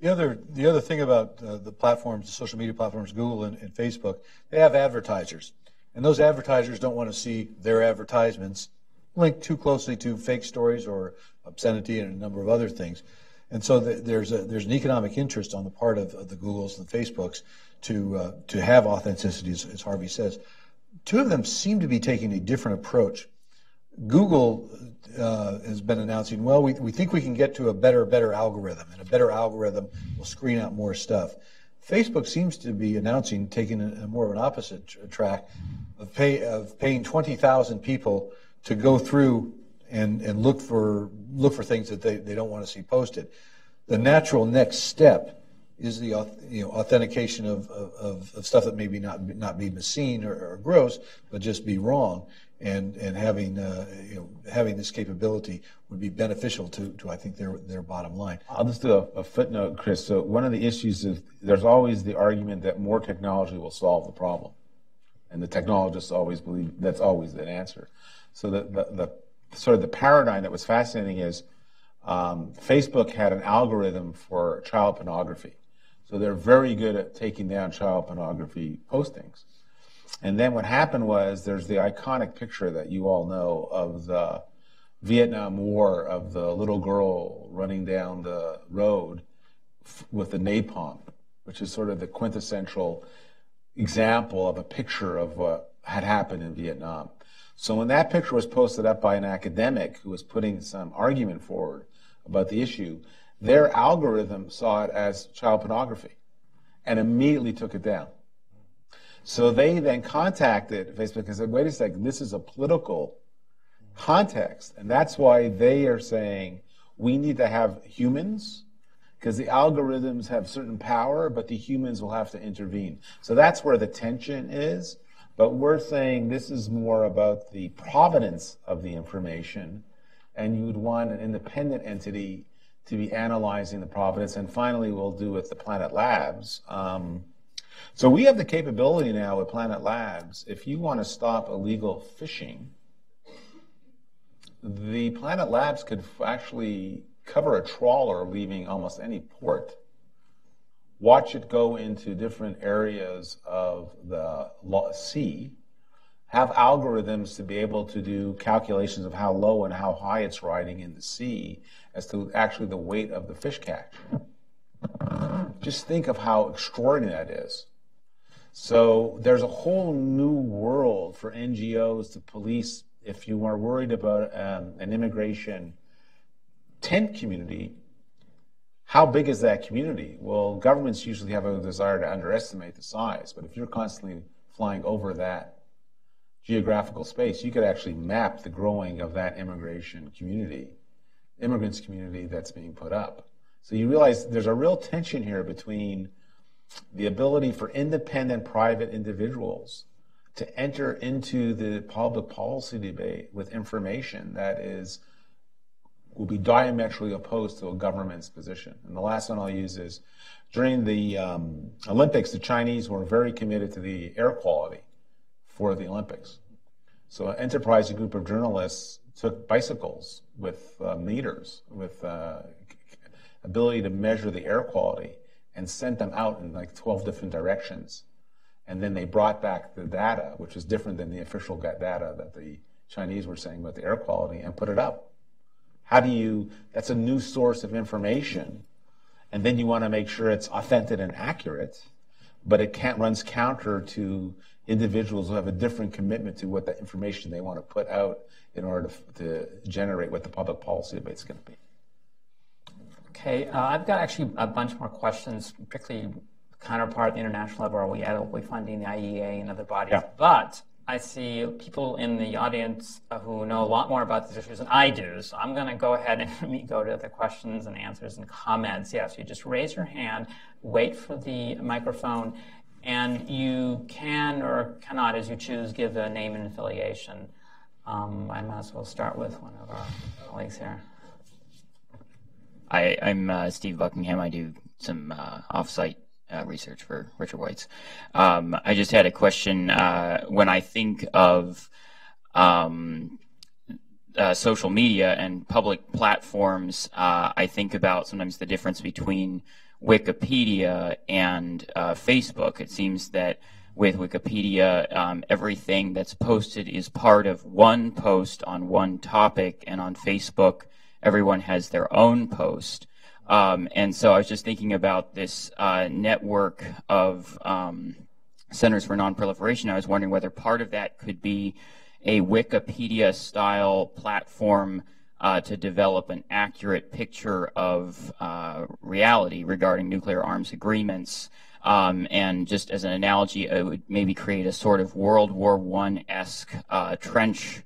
The other the other thing about uh, the platforms, the social media platforms, Google and, and Facebook, they have advertisers, and those advertisers don't want to see their advertisements linked too closely to fake stories or obscenity and a number of other things. And so the, there's a, there's an economic interest on the part of, of the Googles and the Facebooks to uh, to have authenticity, as, as Harvey says. Two of them seem to be taking a different approach. Google uh, has been announcing, well, we, we think we can get to a better, better algorithm, and a better algorithm will screen out more stuff. Facebook seems to be announcing taking a, a more of an opposite tr- track of, pay, of paying 20,000 people to go through and, and look for look for things that they, they don't want to see posted. The natural next step is the you know authentication of, of, of stuff that maybe not not be seen or, or gross, but just be wrong. And and having uh, you know having this capability would be beneficial to, to I think their their bottom line. I'll just do a, a footnote, Chris. So one of the issues is there's always the argument that more technology will solve the problem, and the technologists always believe that's always the answer. So the, the, the sort of the paradigm that was fascinating is um, Facebook had an algorithm for child pornography. So they're very good at taking down child pornography postings. And then what happened was there's the iconic picture that you all know of the Vietnam War of the little girl running down the road f- with the napalm, which is sort of the quintessential example of a picture of what had happened in Vietnam. So when that picture was posted up by an academic who was putting some argument forward about the issue, their algorithm saw it as child pornography and immediately took it down. So they then contacted Facebook and said, wait a second, this is a political context. And that's why they are saying we need to have humans because the algorithms have certain power, but the humans will have to intervene. So that's where the tension is. But we're saying this is more about the provenance of the information, and you would want an independent entity to be analyzing the provenance. And finally, we'll do with the Planet Labs. Um, so we have the capability now with Planet Labs. If you want to stop illegal fishing, the Planet Labs could actually cover a trawler leaving almost any port watch it go into different areas of the sea, have algorithms to be able to do calculations of how low and how high it's riding in the sea as to actually the weight of the fish catch. Just think of how extraordinary that is. So there's a whole new world for NGOs to police if you are worried about um, an immigration tent community how big is that community? Well, governments usually have a desire to underestimate the size, but if you're constantly flying over that geographical space, you could actually map the growing of that immigration community, immigrants community that's being put up. So you realize there's a real tension here between the ability for independent private individuals to enter into the public policy debate with information that is will be diametrically opposed to a government's position. And the last one I'll use is during the um, Olympics, the Chinese were very committed to the air quality for the Olympics. So an enterprising group of journalists took bicycles with uh, meters, with uh, ability to measure the air quality, and sent them out in like 12 different directions. And then they brought back the data, which is different than the official data that the Chinese were saying about the air quality, and put it up. How do you, that's a new source of information. And then you want to make sure it's authentic and accurate, but it can't, runs counter to individuals who have a different commitment to what the information they want to put out in order to, to generate what the public policy debate is going to be. Okay, uh, I've got actually a bunch more questions, particularly counterpart at the international level, are we adequately funding the IEA and other bodies? Yeah. But I see people in the audience who know a lot more about these issues than I do. So I'm going to go ahead and let me go to the questions and answers and comments. Yes, yeah, so you just raise your hand, wait for the microphone, and you can or cannot, as you choose, give a name and affiliation. Um, I might as well start with one of our colleagues here. I, am uh, Steve Buckingham. I do some uh, offsite uh, research for Richard Weitz. Um, I just had a question. Uh, when I think of um, uh, social media and public platforms, uh, I think about sometimes the difference between Wikipedia and Facebook. It seems that with Wikipedia, um, everything that's posted is part of one post on one topic, and on Facebook, everyone has their own post. Um, and so I was just thinking about this uh, network of um, Centers for Nonproliferation. I was wondering whether part of that could be a Wikipedia style platform uh, to develop an accurate picture of uh, reality regarding nuclear arms agreements. Um, and just as an analogy, it would maybe create a sort of World War I esque uh, trench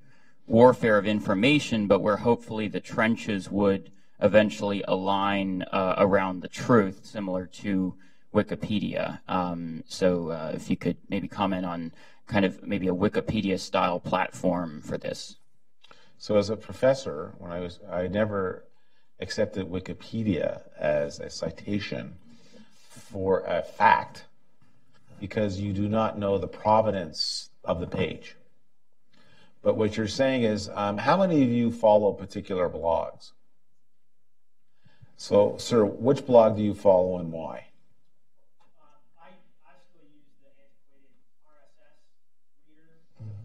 warfare of information, but where hopefully the trenches would eventually align uh, around the truth, similar to Wikipedia. Um, so uh, if you could maybe comment on kind of maybe a Wikipedia style platform for this. So as a professor, when I was, I never accepted Wikipedia as a citation for a fact because you do not know the provenance of the page. But what you're saying is, um, how many of you follow particular blogs? So, sir, which blog do you follow and why? I actually use the RSS mm-hmm.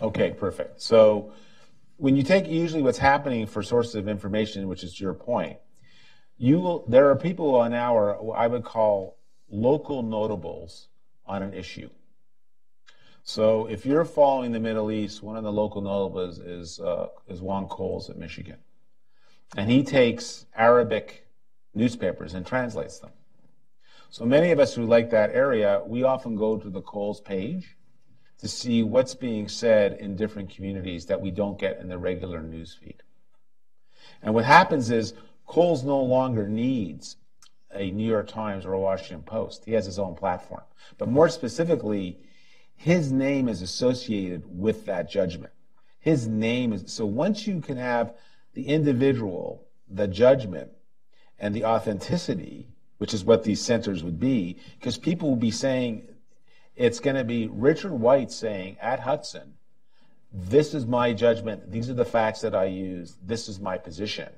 here. Okay, perfect. So when you take usually what's happening for sources of information, which is your point, you will there are people on our I would call local notables on an issue. So if you're following the Middle East, one of the local notables is, uh, is Juan Coles at Michigan. And he takes Arabic newspapers and translates them. So many of us who like that area, we often go to the Coles page to see what's being said in different communities that we don't get in the regular news feed. And what happens is Coles no longer needs a New York Times or a Washington Post. He has his own platform. But more specifically, his name is associated with that judgment. His name is, so once you can have the individual, the judgment, and the authenticity, which is what these centers would be, because people will be saying, it's going to be Richard Weitz saying at Hudson, this is my judgment, these are the facts that I use, this is my position.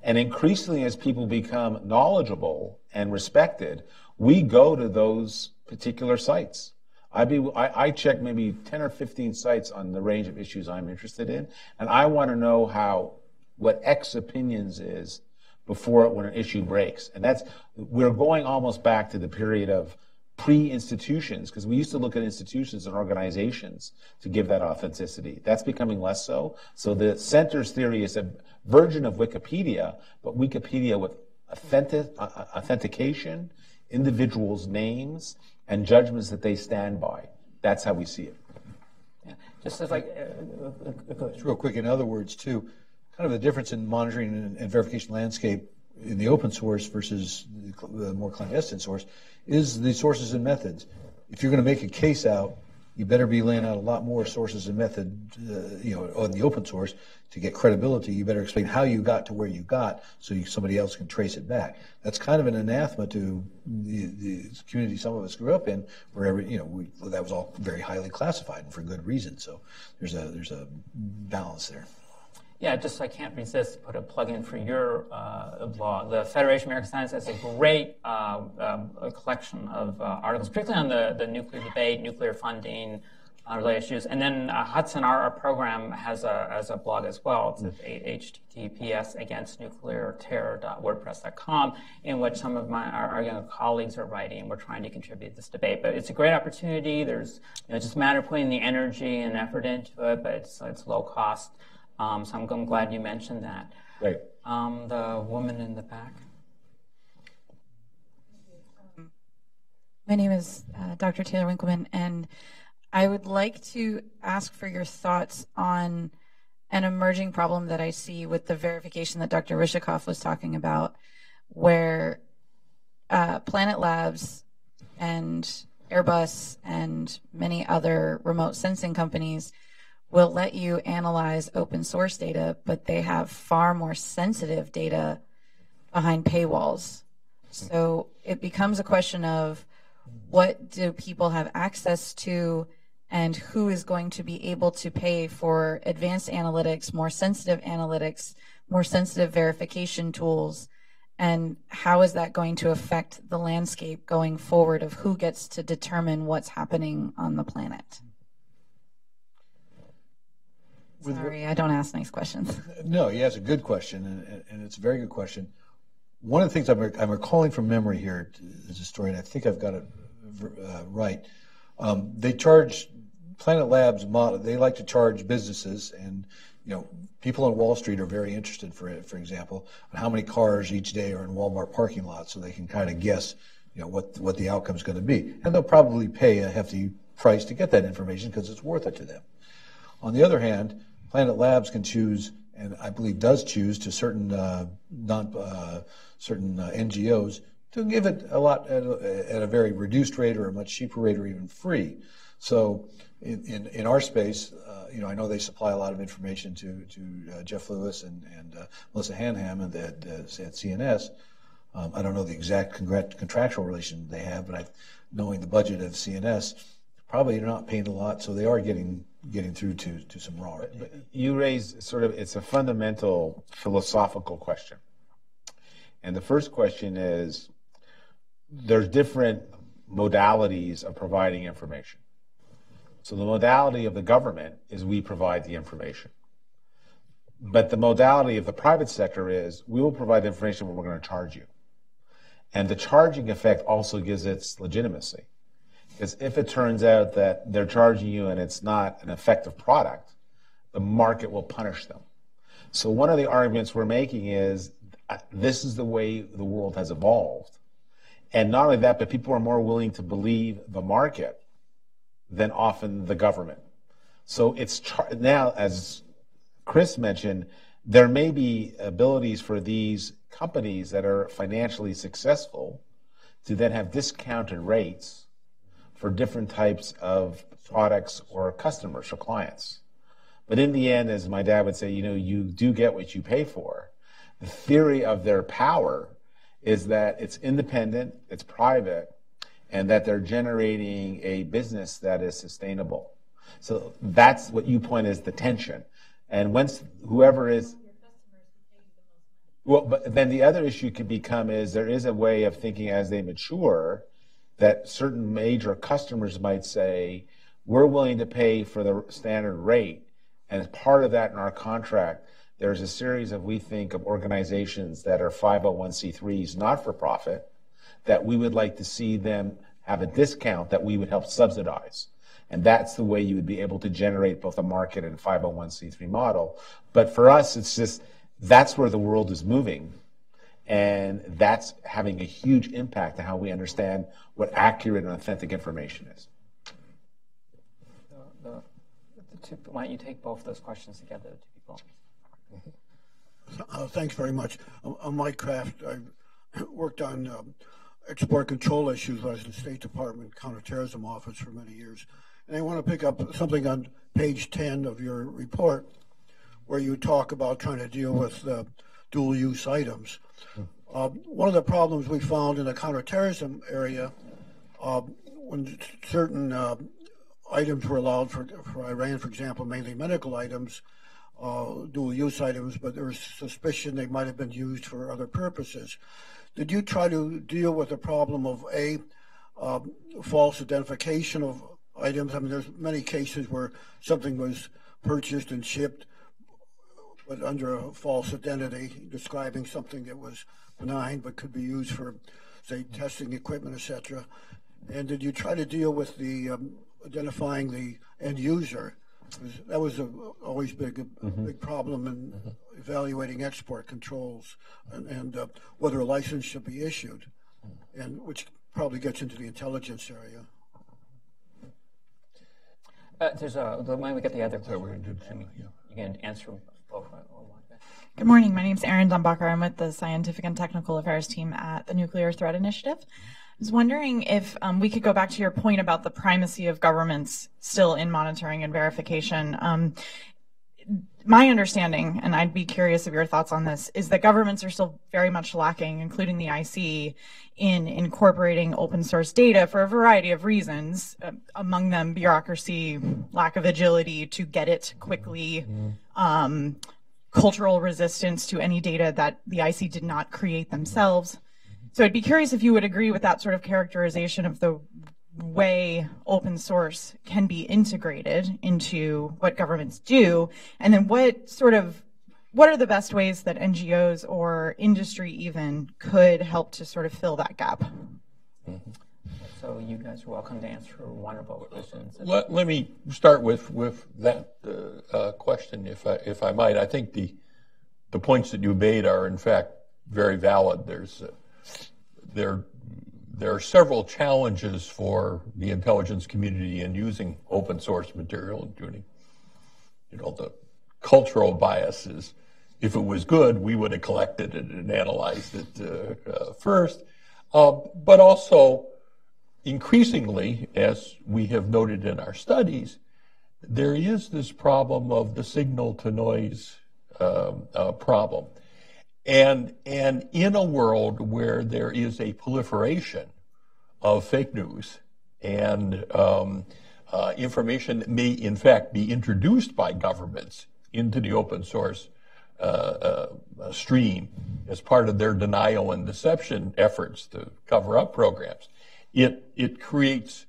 And increasingly, as people become knowledgeable and respected, we go to those particular sites. I, be, I, I check maybe 10 or 15 sites on the range of issues I'm interested in, and I want to know how, what X opinions is before when an issue breaks. And that's, we're going almost back to the period of pre-institutions, because we used to look at institutions and organizations to give that authenticity. That's becoming less so. So the center's theory is a version of Wikipedia, but Wikipedia with authentic, uh, authentication, individuals' names, and judgments that they stand by. That's how we see it. Yeah. Just as like, uh, uh, real quick, in other words, too, kind of the difference in monitoring and, and verification landscape in the open source versus the more clandestine source is the sources and methods. If you're going to make a case out, you better be laying out a lot more sources and method, uh, you know, on the open source to get credibility. You better explain how you got to where you got so you, somebody else can trace it back. That's kind of an anathema to the, the community some of us grew up in, where every, you know, we, that was all very highly classified and for good reason. So there's a there's a balance there. Yeah, just I can't resist put a plug in for your uh, blog. The Federation of American Science has a great uh, um, a collection of uh, articles, particularly on the, the nuclear debate, nuclear funding, uh, related issues. And then uh, Hudson, our, our, program, has a, has a blog as well. It's at https against nuclear terror.wordpress.com, in which some of my our, our young colleagues are writing, we're trying to contribute to this debate. But it's a great opportunity. There's you know, just a matter of putting the energy and effort into it, but it's, it's low cost. Um, so I'm, I'm, glad you mentioned that. Right. Um, the woman in the back. My name is uh, Dr. Taylor Winkleman, and I would like to ask for your thoughts on an emerging problem that I see with the verification that Dr. Rishikof was talking about, where uh, Planet Labs and Airbus and many other remote sensing companies will let you analyze open source data, but they have far more sensitive data behind paywalls. So it becomes a question of what do people have access to and who is going to be able to pay for advanced analytics, more sensitive analytics, more sensitive verification tools, and how is that going to affect the landscape going forward of who gets to determine what's happening on the planet? Sorry, I don't ask nice questions. No, he has a good question, and, and it's a very good question. One of the things I'm, I'm recalling from memory here is a story, and I think I've got it uh, right. Um, they charge Planet Labs model. They like to charge businesses, and you know, people on Wall Street are very interested, for for example, on how many cars each day are in Walmart parking lots, so they can kind of guess, you know, what what the outcome is going to be, and they'll probably pay a hefty price to get that information because it's worth it to them. On the other hand, Planet Labs can choose, and I believe does choose, to certain uh, non uh, certain uh, NGOs to give it a lot at a, at a, very reduced rate or a much cheaper rate or even free. So in, in, in our space, uh, you know, I know they supply a lot of information to to uh, Jeff Lewis and, and uh, Melissa Hanham at, at CNS. Um, I don't know the exact contractual relation they have, but I, knowing the budget of CNS, probably they're not paying a lot, so they are getting getting through to, to some raw. But you raise sort of, it's a fundamental philosophical question. And the first question is there's different modalities of providing information. So the modality of the government is we provide the information. But the modality of the private sector is we will provide the information, but we're going to charge you. And the charging effect also gives its legitimacy. Because if it turns out that they're charging you and it's not an effective product, the market will punish them. So one of the arguments we're making is uh, this is the way the world has evolved. And not only that, but people are more willing to believe the market than often the government. So it's char- now, as Chris mentioned, there may be abilities for these companies that are financially successful to then have discounted rates for different types of products or customers or clients. But in the end, as my dad would say, you know, you do get what you pay for. The theory of their power is that it's independent, it's private, and that they're generating a business that is sustainable. So that's what you point as the tension. And once whoever is well, but then the other issue could become is there is a way of thinking as they mature that certain major customers might say, we're willing to pay for the standard rate. And as part of that in our contract, there's a series of, we think, of organizations that are 501c3s, not for profit, that we would like to see them have a discount that we would help subsidize. And that's the way you would be able to generate both a market and 501c3 model. But for us, it's just, that's where the world is moving. And that's having a huge impact on how we understand what accurate and authentic information is. The, the, the two, why don't you take both those questions together, two people? Uh, thanks very much. I'm, I'm Mike Kraft. I worked on um, export control issues. I was in the State Department counterterrorism office for many years. And I want to pick up something on page 10 of your report where you talk about trying to deal with uh, dual use items. Uh, one of the problems we found in the counterterrorism area uh, when certain uh, items were allowed for, for Iran, for example, mainly medical items, uh, dual use items, but there was suspicion they might have been used for other purposes. Did you try to deal with the problem of A, um, false identification of items? I mean, there's many cases where something was purchased and shipped, but under a false identity, describing something that was benign but could be used for, say, testing equipment, etc. And did you try to deal with the um, identifying the end user? That was a, always big, a mm-hmm. big problem in mm-hmm. evaluating export controls and, and uh, whether a license should be issued, and which probably gets into the intelligence area. Uh, there's a, when we get the other question, you can answer both. Good morning. My name is Erin Dumbacher. I'm with the Scientific and Technical Affairs team at the Nuclear Threat Initiative. I was wondering if um, we could go back to your point about the primacy of governments still in monitoring and verification. Um, my understanding, and I'd be curious of your thoughts on this, is that governments are still very much lacking, including the IC, in incorporating open source data for a variety of reasons, uh, among them bureaucracy, lack of agility to get it quickly, um, cultural resistance to any data that the IC did not create themselves. So I'd be curious if you would agree with that sort of characterization of the way open source can be integrated into what governments do, and then what sort of what are the best ways that NGOs or industry even could help to sort of fill that gap? Mm-hmm. So you guys are welcome to answer one or both questions. Let, let me start with with that uh, uh, question, if I if I might. I think the the points that you made are in fact very valid. There's uh, there, there are several challenges for the intelligence community in using open source material, including, you know, the cultural biases. If it was good, we would have collected it and analyzed it uh, uh, first. Uh, but also, increasingly, as we have noted in our studies, there is this problem of the signal to noise um, uh, problem. And, and in a world where there is a proliferation of fake news and um, uh, information that may, in fact, be introduced by governments into the open source uh, uh, stream as part of their denial and deception efforts to cover up programs, it, it creates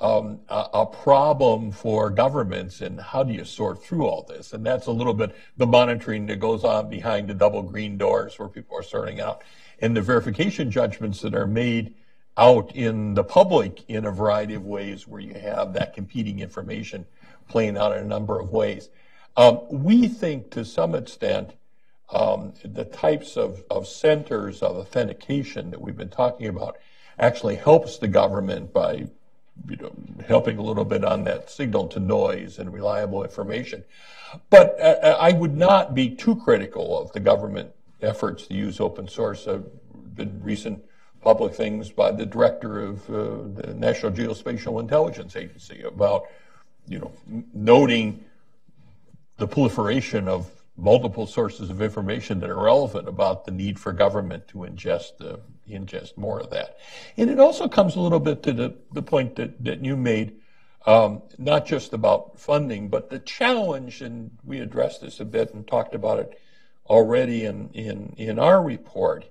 um, a, a, problem for governments and how do you sort through all this? And that's a little bit the monitoring that goes on behind the double green doors where people are sorting out and the verification judgments that are made out in the public in a variety of ways where you have that competing information playing out in a number of ways. Um, we think to some extent um, the types of, of centers of authentication that we've been talking about actually helps the government by you know, helping a little bit on that signal to noise and reliable information. But uh, uh, I would not be too critical of the government efforts to use open source. Have been recent public things by the director of uh, the National Geospatial Intelligence Agency about, you know, noting the proliferation of multiple sources of information that are relevant about the need for government to ingest ingest more of that. And it also comes a little bit to the, the point that, that you made, um, not just about funding, but the challenge, and we addressed this a bit and talked about it already in, in, in our report,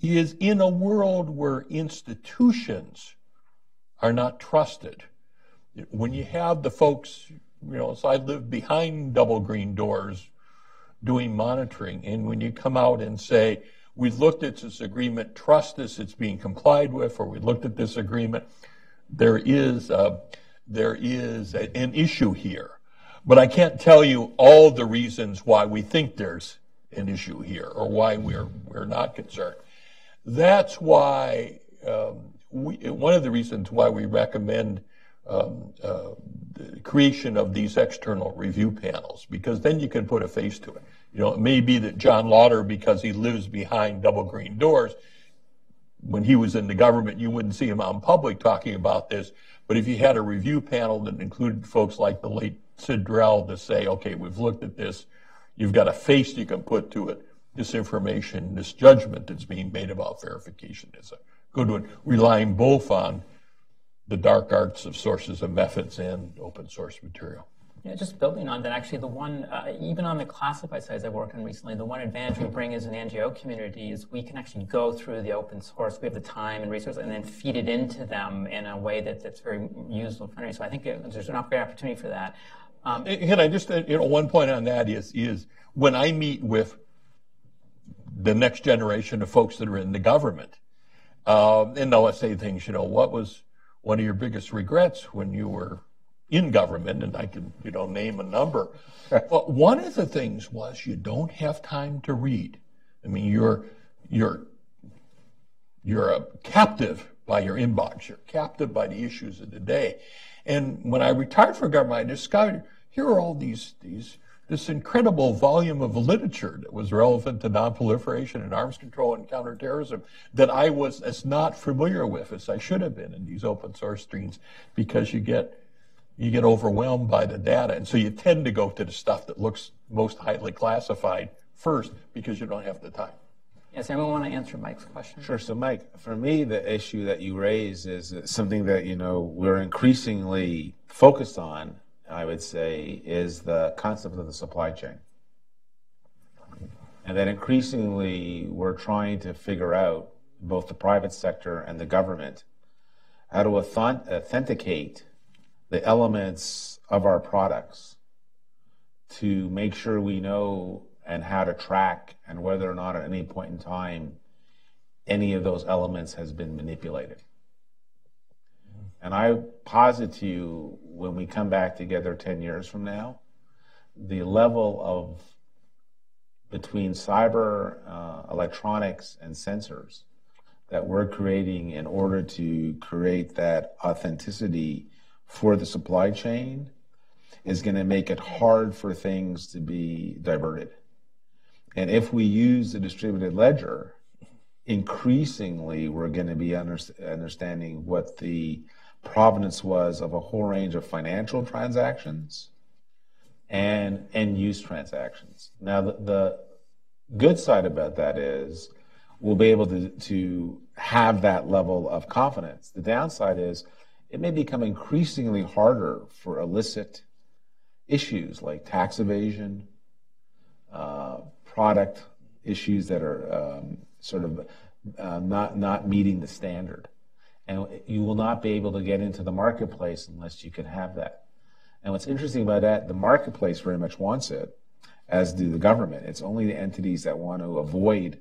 is in a world where institutions are not trusted. When you have the folks, you know, so I live behind double green doors doing monitoring. And when you come out and say, we looked at this agreement, trust us, it's being complied with, or we looked at this agreement, there is, a, there is a, an issue here. But I can't tell you all the reasons why we think there's an issue here or why we're, we're not concerned. That's why um, we, one of the reasons why we recommend um, uh, the creation of these external review panels, because then you can put a face to it. You know, it may be that John Lauder, because he lives behind double green doors, when he was in the government, you wouldn't see him out in public talking about this. But if you had a review panel that included folks like the late Sid Drell to say, okay, we've looked at this, you've got a face you can put to it, this information, this judgment that's being made about verification is a good one, relying both on the dark arts of sources and methods and open source material. Yeah, just building on that, actually, the one, uh, even on the classified sites I've worked on recently, the one advantage we bring as an NGO community is we can actually go through the open source. We have the time and resources and then feed it into them in a way that, that's very user friendly. So I think it, there's an great opportunity for that. Um, and I just, uh, you know, one point on that is, is when I meet with the next generation of folks that are in the government, um, and they'll say things, you know, what was one of your biggest regrets when you were in government, and I can, you know, name a number. but one of the things was you don't have time to read. I mean, you're you're you're a captive by your inbox. You're captive by the issues of the day. And when I retired from government, I discovered here are all these these this incredible volume of literature that was relevant to nonproliferation and arms control and counterterrorism that I was as not familiar with as I should have been in these open source streams because you get you get overwhelmed by the data. And so you tend to go to the stuff that looks most highly classified first because you don't have the time. Yes, anyone want to answer Mike's question? Sure. So, Mike, for me, the issue that you raise is something that you know we're increasingly focused on. I would say is the concept of the supply chain, and that increasingly we're trying to figure out both the private sector and the government how to authenticate the elements of our products to make sure we know and how to track and whether or not at any point in time any of those elements has been manipulated. And I posit to you when we come back together 10 years from now, the level of between cyber, uh, electronics, and sensors that we're creating in order to create that authenticity for the supply chain is going to make it hard for things to be diverted. And if we use the distributed ledger, increasingly we're going to be under, understanding what the provenance was of a whole range of financial transactions and end use transactions. Now, the, the good side about that is we'll be able to, to have that level of confidence. The downside is it may become increasingly harder for illicit issues like tax evasion, uh, product issues that are um, sort of uh, not not meeting the standard, and you will not be able to get into the marketplace unless you can have that. And what's interesting about that, the marketplace very much wants it, as do the government. It's only the entities that want to avoid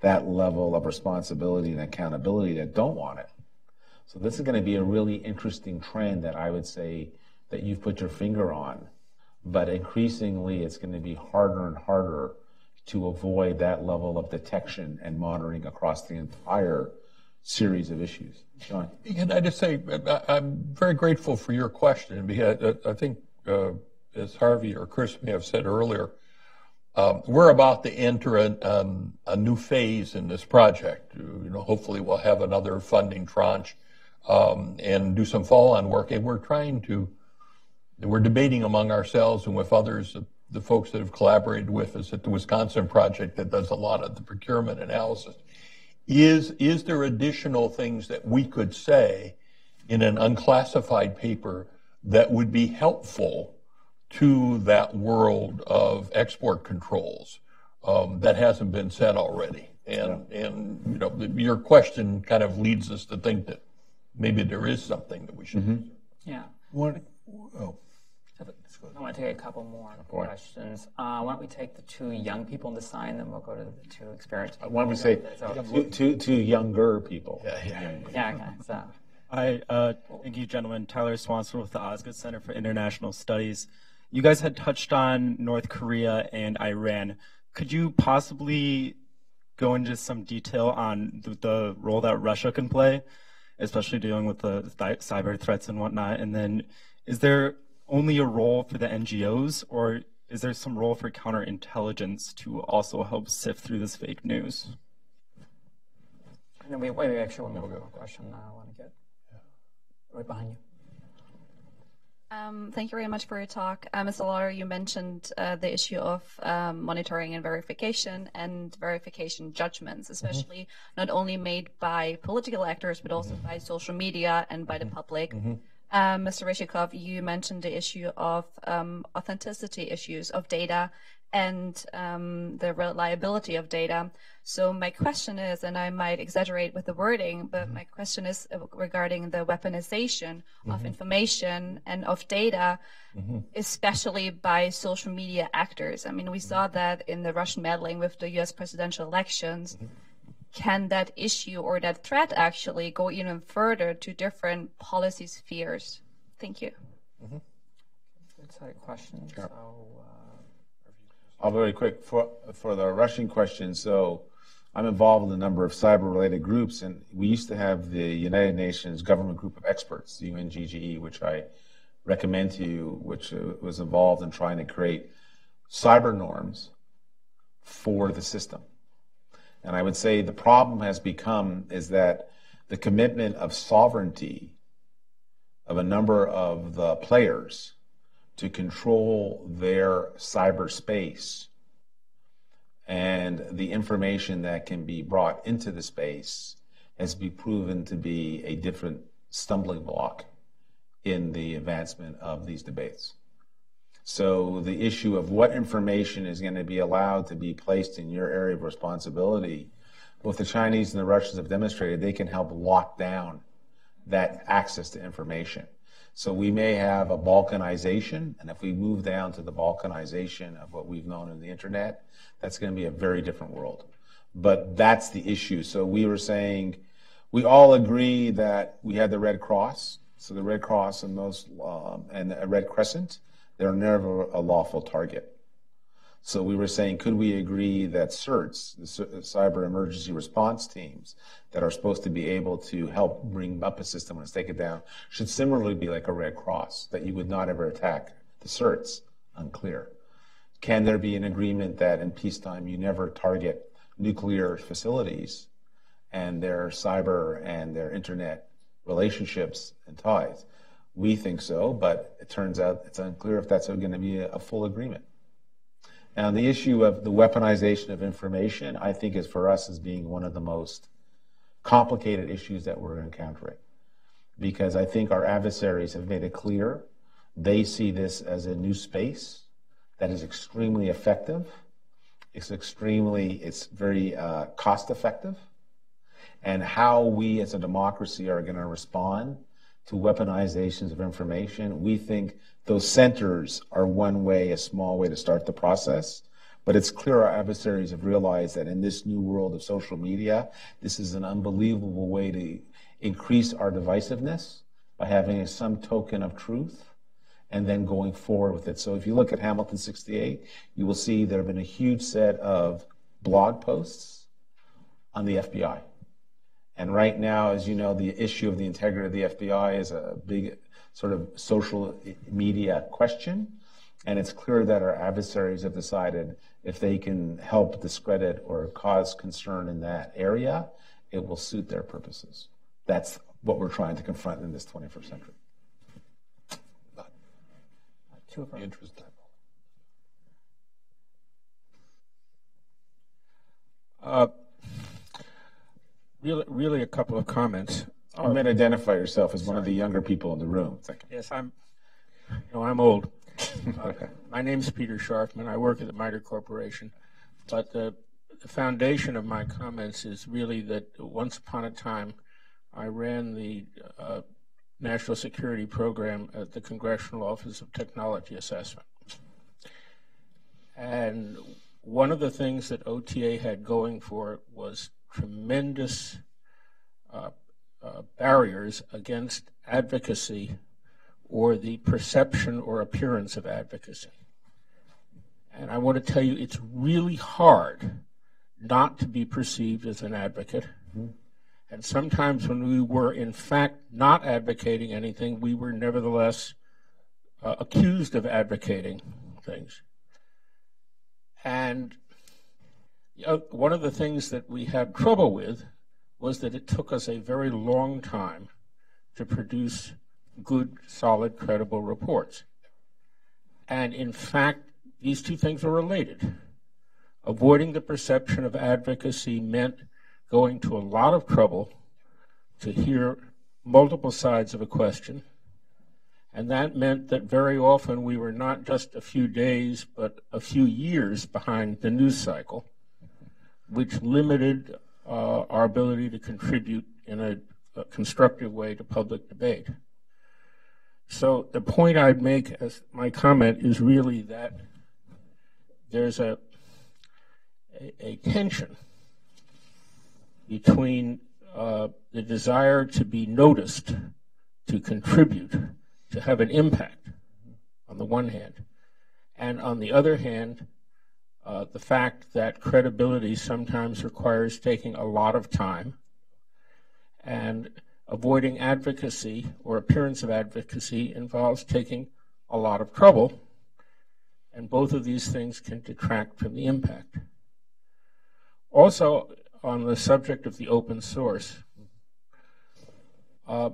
that level of responsibility and accountability that don't want it. So this is going to be a really interesting trend that I would say that you've put your finger on. But increasingly, it's going to be harder and harder to avoid that level of detection and monitoring across the entire series of issues. John? Can I just say, I'm very grateful for your question because I think, uh, as Harvey or Chris may have said earlier, um, we're about to enter a, um, a, new phase in this project. You know, hopefully we'll have another funding tranche um, and do some follow-on work. And we're trying to, we're debating among ourselves and with others, the folks that have collaborated with us at the Wisconsin project that does a lot of the procurement analysis. Is, is there additional things that we could say in an unclassified paper that would be helpful to that world of export controls um, that hasn't been said already? And, yeah. and you know, your question kind of leads us to think that maybe there is something that we should mm-hmm. Yeah. What, oh. I want to take a couple more questions. Uh, why don't we take the two young people in the sign, then we'll go to the two experienced people. Why don't we say so, two, two, two younger people? Yeah, yeah. yeah okay, so. Hi, uh, thank you, gentlemen. Tyler Swanson with the Osgood Center for International Studies. You guys had touched on North Korea and Iran. Could you possibly go into some detail on the, the role that Russia can play? Especially dealing with the cyber threats and whatnot? And then is there only a role for the NGOs, or is there some role for counterintelligence to also help sift through this fake news? And then we, wait, actually, one more question I want to get right behind you. Um, thank you very much for your talk. Uh, Mr. Lauder, you mentioned uh, the issue of um, monitoring and verification and verification judgments, especially mm-hmm. not only made by political actors, but also mm-hmm. by social media and by mm-hmm. the public. Mm-hmm. Um, Mr. Rishikof, you mentioned the issue of um, authenticity issues of data and um, the reliability of data. So my question is, and I might exaggerate with the wording, but mm-hmm. my question is regarding the weaponization mm-hmm. of information and of data, mm-hmm. especially by social media actors. I mean, we saw mm-hmm. that in the Russian meddling with the U.S. presidential elections. Mm-hmm. Can that issue or that threat actually go even further to different policy spheres? Thank you. Mm-hmm. That's a question. Sure. So, uh, I'll be very quick for for the Russian question. So I'm involved in a number of cyber-related groups, and we used to have the United Nations Government Group of Experts, UNGGE, which I recommend to you, which uh, was involved in trying to create cyber norms for the system. And I would say the problem has become is that the commitment of sovereignty of a number of the players to control their cyberspace and the information that can be brought into the space has been proven to be a different stumbling block in the advancement of these debates. So the issue of what information is going to be allowed to be placed in your area of responsibility, both the Chinese and the Russians have demonstrated they can help lock down that access to information. So we may have a balkanization, and if we move down to the balkanization of what we've known in the internet, that's going to be a very different world. But that's the issue. So we were saying we all agree that we had the Red Cross. So the Red Cross and most um, and a Red Crescent, they're never a lawful target. So we were saying, could we agree that CERTs, the uh, cyber emergency response teams, that are supposed to be able to help bring up a system when it's taken down, should similarly be like a Red Cross, that you would not ever attack the CERTs? Unclear. Can there be an agreement that in peacetime you never target nuclear facilities and their cyber and their internet relationships and ties? We think so, but it turns out it's unclear if that's going to be a full agreement. Now, the issue of the weaponization of information, I think, is for us as being one of the most complicated issues that we're encountering. Because I think our adversaries have made it clear they see this as a new space that is extremely effective. It's extremely, it's very uh, cost effective. And how we as a democracy are going to respond to weaponizations of information, we think those centers are one way, a small way to start the process. But it's clear our adversaries have realized that in this new world of social media, this is an unbelievable way to increase our divisiveness by having some token of truth and then going forward with it. So if you look at Hamilton 68, you will see there have been a huge set of blog posts on the FBI. And right now, as you know, the issue of the integrity of the FBI is a big sort of social media question. And it's clear that our adversaries have decided if they can help discredit or cause concern in that area, it will suit their purposes. That's what we're trying to confront in this 21st century. Two of Interest uh, really, really, a couple of comments. You might identify yourself as one of the younger people in the room. Yes, I'm. No, I'm old. Uh, my name's Peter Sharfman. I work at the MITRE Corporation. But the, the foundation of my comments is really that once upon a time, I ran the uh, National Security Program at the Congressional Office of Technology Assessment. And one of the things that OTA had going for it was tremendous uh, uh, barriers against advocacy or the perception or appearance of advocacy. And I want to tell you, it's really hard not to be perceived as an advocate. Mm-hmm. And sometimes when we were, in fact, not advocating anything, we were nevertheless uh, accused of advocating things. And one of the things that we had trouble with was that it took us a very long time to produce good, solid, credible reports. And in fact, these two things are related. Avoiding the perception of advocacy meant going to a lot of trouble to hear multiple sides of a question. And that meant that very often we were not just a few days, but a few years behind the news cycle, which limited uh, our ability to contribute in a, a constructive way to public debate. So the point I'd make as my comment is really that there's a, a, a tension between uh, the desire to be noticed, to contribute, to have an impact, on the one hand, and on the other hand, uh, the fact that credibility sometimes requires taking a lot of time and avoiding advocacy or appearance of advocacy involves taking a lot of trouble, and both of these things can detract from the impact. Also, on the subject of the open source, uh,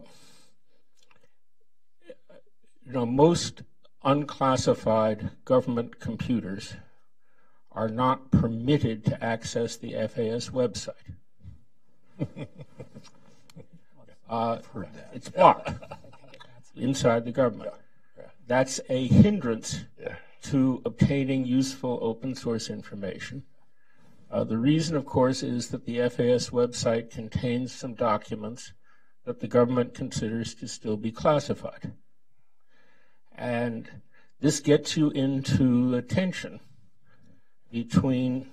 you know, most unclassified government computers are not permitted to access the FAS website. Uh, it's blocked inside the government. That's a hindrance to obtaining useful open source information. Uh, the reason, of course, is that the FAS website contains some documents that the government considers to still be classified. And this gets you into a tension between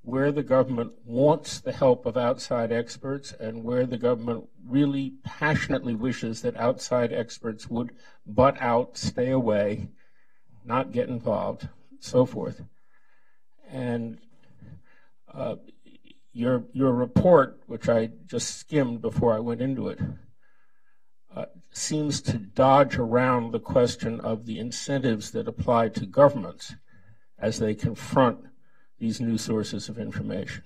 where the government wants the help of outside experts and where the government really passionately wishes that outside experts would butt out, stay away, not get involved, so forth. And uh, your your report, which I just skimmed before I went into it, uh, seems to dodge around the question of the incentives that apply to governments as they confront these new sources of information.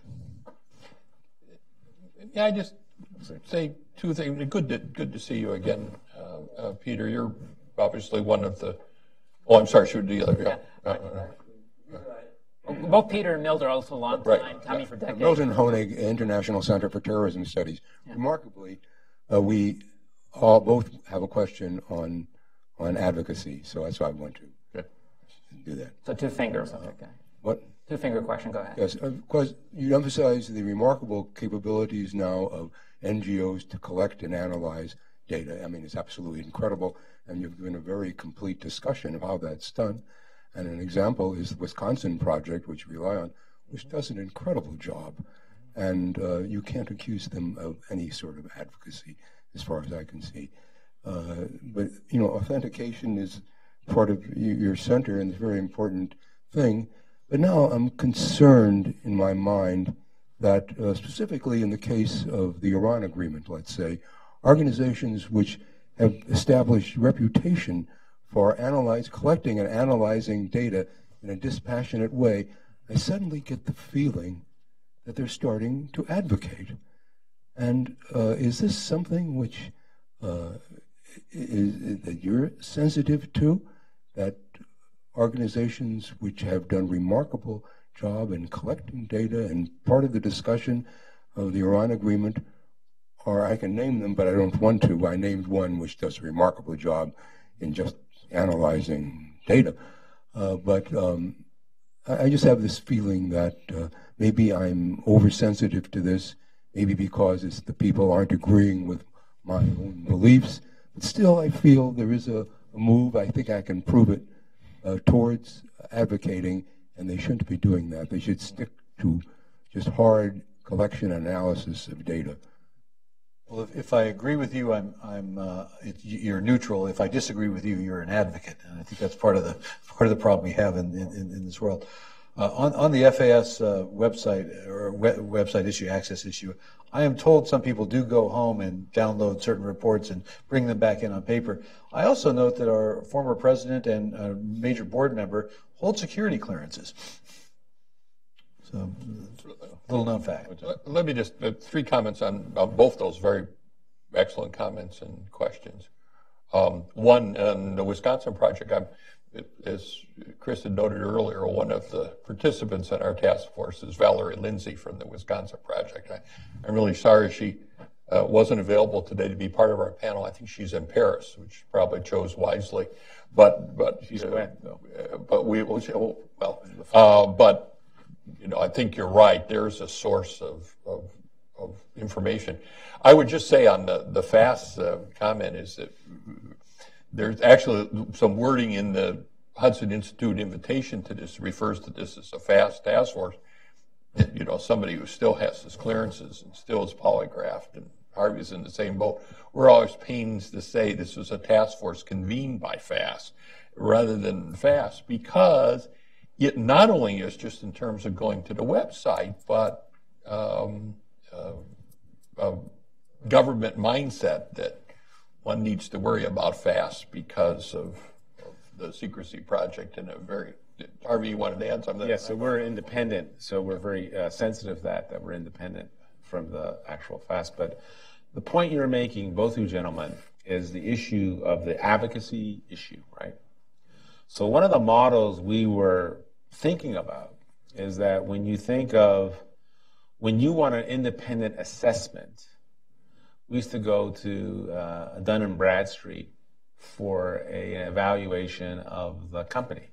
Yeah, I just say two things. Good to good to see you again, uh, uh, Peter. You're obviously one of the. Oh, I'm sorry. Shoot the other. Yeah. yeah. Both Peter and Milton are also long time, right. Tommy yeah. for decades. Milton Hoenig, International Center for Terrorism Studies. Yeah. Remarkably, uh, we all both have a question on on advocacy, so that's why I want to do that. So two fingers. Okay. What? Two finger question, go ahead. Yes, of course, you emphasize the remarkable capabilities now of NGOs to collect and analyze data. I mean, it's absolutely incredible, and you've given a very complete discussion of how that's done. And an example is the Wisconsin project, which we rely on, which does an incredible job. And uh, you can't accuse them of any sort of advocacy, as far as I can see. Uh, but, you know, authentication is part of your center and it's a very important thing. But now I'm concerned in my mind that, uh, specifically in the case of the Iran agreement, let's say, organizations which have established reputation for analyze, collecting and analyzing data in a dispassionate way, I suddenly get the feeling that they're starting to advocate. And uh, is this something which uh, is, is, that you're sensitive to? That organizations which have done remarkable job in collecting data and part of the discussion of the Iran agreement, or I can name them, but I don't want to. I named one which does a remarkable job in just analyzing data. Uh, but um, I, I, just have this feeling that uh, maybe I'm oversensitive to this, maybe because the people aren't agreeing with my own beliefs. But still, I feel there is a, a move. I think I can prove it uh, towards advocating, and they shouldn't be doing that. They should stick to just hard collection analysis of data. Well, if, if I agree with you, I'm, I'm uh, it, you're neutral. If I disagree with you, you're an advocate, and I think that's part of the part of the problem we have in in, in this world. Uh, on, on the FAS uh, website or website issue access issue, I am told some people do go home and download certain reports and bring them back in on paper. I also note that our former president and a major board member hold security clearances. So, little known fact. Let me just uh, three comments on, on both those very excellent comments and questions. Um, one, on the Wisconsin project, I'm, as Chris had noted earlier, one of the participants in our task force is Valerie Lincy from the Wisconsin project. I, am really sorry she uh, wasn't available today to be part of our panel. I think she's in Paris, which probably chose wisely. But but she's uh, though. Uh, but we well, well uh, but you know I think you're right. There's a source of, of, of information. I would just say on the the FAST uh, comment is that there's actually some wording in the Hudson Institute invitation to this refers to this as a FAST task force. You know, somebody who still has his clearances and still is polygraphed and Harvey's in the same boat. We're always pains to say this was a task force convened by FAST rather than FAST because it not only is just in terms of going to the website, but um, uh, a government mindset that one needs to worry about FAST because of, of the secrecy project in a very Harvey, you wanted to add something? Yes, yeah, so we're independent, so we're very uh, sensitive that that we're independent from the actual FAST. But the point you're making, both you gentlemen, is the issue of the advocacy issue, right? So one of the models we were thinking about is that when you think of when you want an independent assessment, we used to go to uh, Dun and Bradstreet for a, an evaluation of the company.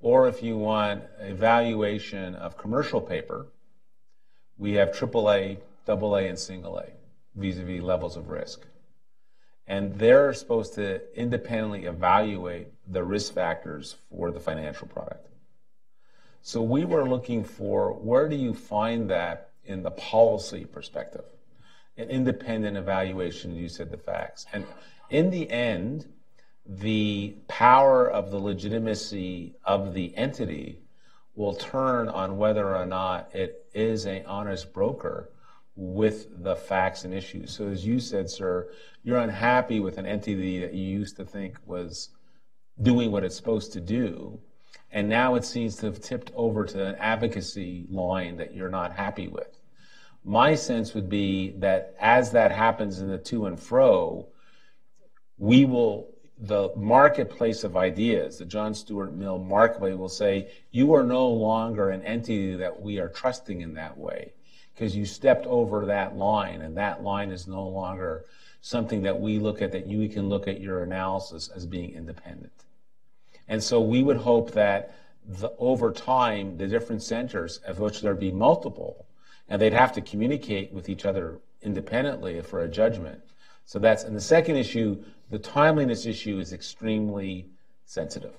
Or if you want a valuation of commercial paper, we have AAA, AA, and single A vis-a-vis levels of risk. And they're supposed to independently evaluate the risk factors for the financial product. So we were looking for where do you find that in the policy perspective? An independent evaluation, you said the facts. And in the end, the power of the legitimacy of the entity will turn on whether or not it is an honest broker with the facts and issues. So, as you said, sir, you're unhappy with an entity that you used to think was doing what it's supposed to do, and now it seems to have tipped over to an advocacy line that you're not happy with. My sense would be that as that happens in the to and fro, we will, the marketplace of ideas, the John Stuart Mill marketplace will say, you are no longer an entity that we are trusting in that way because you stepped over that line and that line is no longer something that we look at that you can look at your analysis as being independent. And so we would hope that the, over time, the different centers, of which there be multiple, and they'd have to communicate with each other independently for a judgment. So that's, and the second issue, the timeliness issue is extremely sensitive.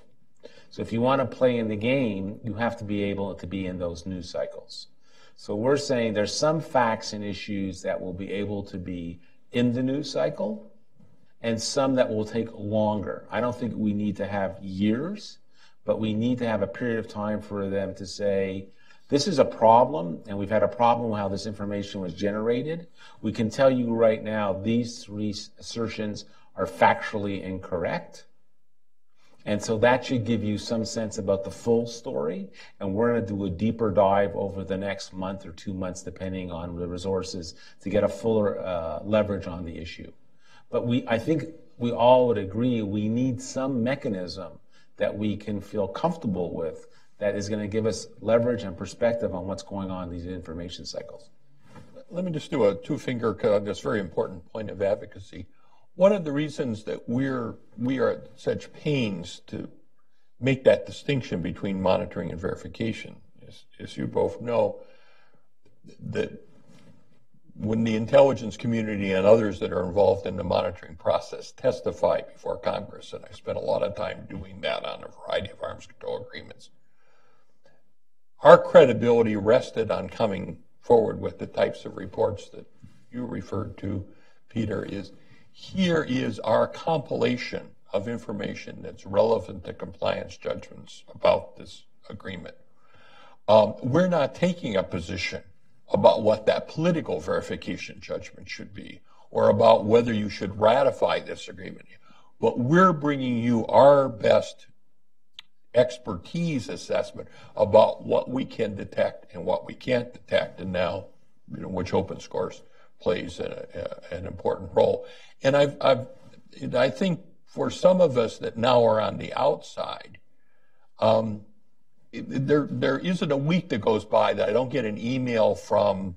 So if you want to play in the game, you have to be able to be in those news cycles. So we're saying there's some facts and issues that will be able to be in the news cycle and some that will take longer. I don't think we need to have years, but we need to have a period of time for them to say, this is a problem, and we've had a problem with how this information was generated. We can tell you right now these three assertions are factually incorrect. And so that should give you some sense about the full story. And we're going to do a deeper dive over the next month or two months, depending on the resources, to get a fuller uh, leverage on the issue. But we, I think we all would agree we need some mechanism that we can feel comfortable with that is going to give us leverage and perspective on what's going on in these information cycles. Let me just do a two finger cut on this very important point of advocacy. One of the reasons that we're we are at such pains to make that distinction between monitoring and verification is, as you both know, that when the intelligence community and others that are involved in the monitoring process testify before Congress, and I spent a lot of time doing that on a variety of arms control agreements, our credibility rested on coming forward with the types of reports that you referred to, Peter, is here is our compilation of information that's relevant to compliance judgments about this agreement. Um, we're not taking a position about what that political verification judgment should be or about whether you should ratify this agreement. But we're bringing you our best expertise assessment about what we can detect and what we can't detect, and now, you know, which open source plays a, a, an important role. And I've, I've I think for some of us that now are on the outside, um, there there isn't a week that goes by that I don't get an email from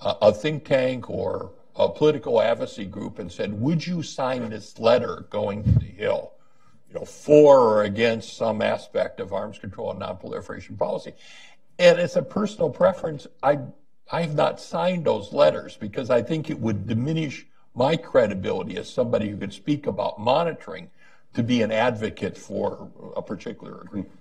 a, a think tank or a political advocacy group and said, "Would you sign this letter going to the Hill?" You know, for or against some aspect of arms control and nonproliferation policy. And it's a personal preference. I I have not signed those letters because I think it would diminish my credibility as somebody who could speak about monitoring to be an advocate for a particular agreement.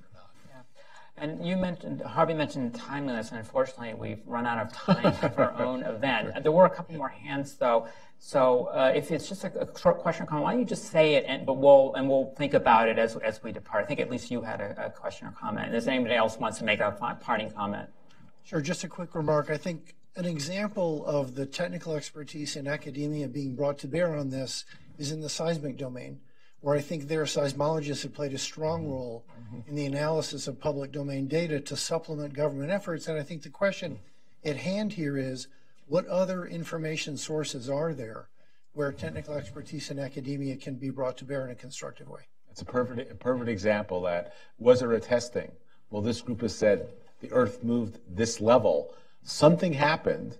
And you mentioned, Harvey mentioned timeliness, and unfortunately, we've run out of time for our own event. There were a couple more hands, though. So uh, if it's just a, a, short question or comment, why don't you just say it, and but we'll and we'll think about it as as we depart. I think at least you had a, a question or comment. Does anybody else wants to make a parting comment? Sure. Just a quick remark. I think an example of the technical expertise in academia being brought to bear on this is in the seismic domain, where I think their seismologists have played a strong role mm-hmm. in the analysis of public domain data to supplement government efforts. And I think the question at hand here is what other information sources are there where technical expertise in academia can be brought to bear in a constructive way? It's a perfect, a perfect example that was there a testing? Well, this group has said the Earth moved this level something happened.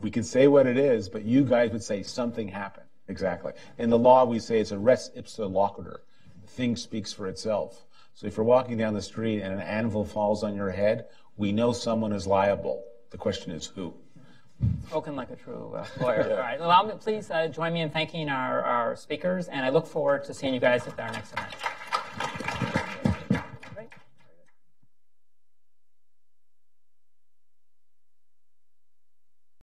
We can say what it is, but you guys would say something happened. Exactly. In the law, we say it's a res ipsa loquitur. The thing speaks for itself. So if you're walking down the street and an anvil falls on your head, we know someone is liable. The question is who. Spoken like a true uh, lawyer. yeah. All right. Allow me, please uh, join me in thanking our, our speakers, and I look forward to seeing you guys at our next event.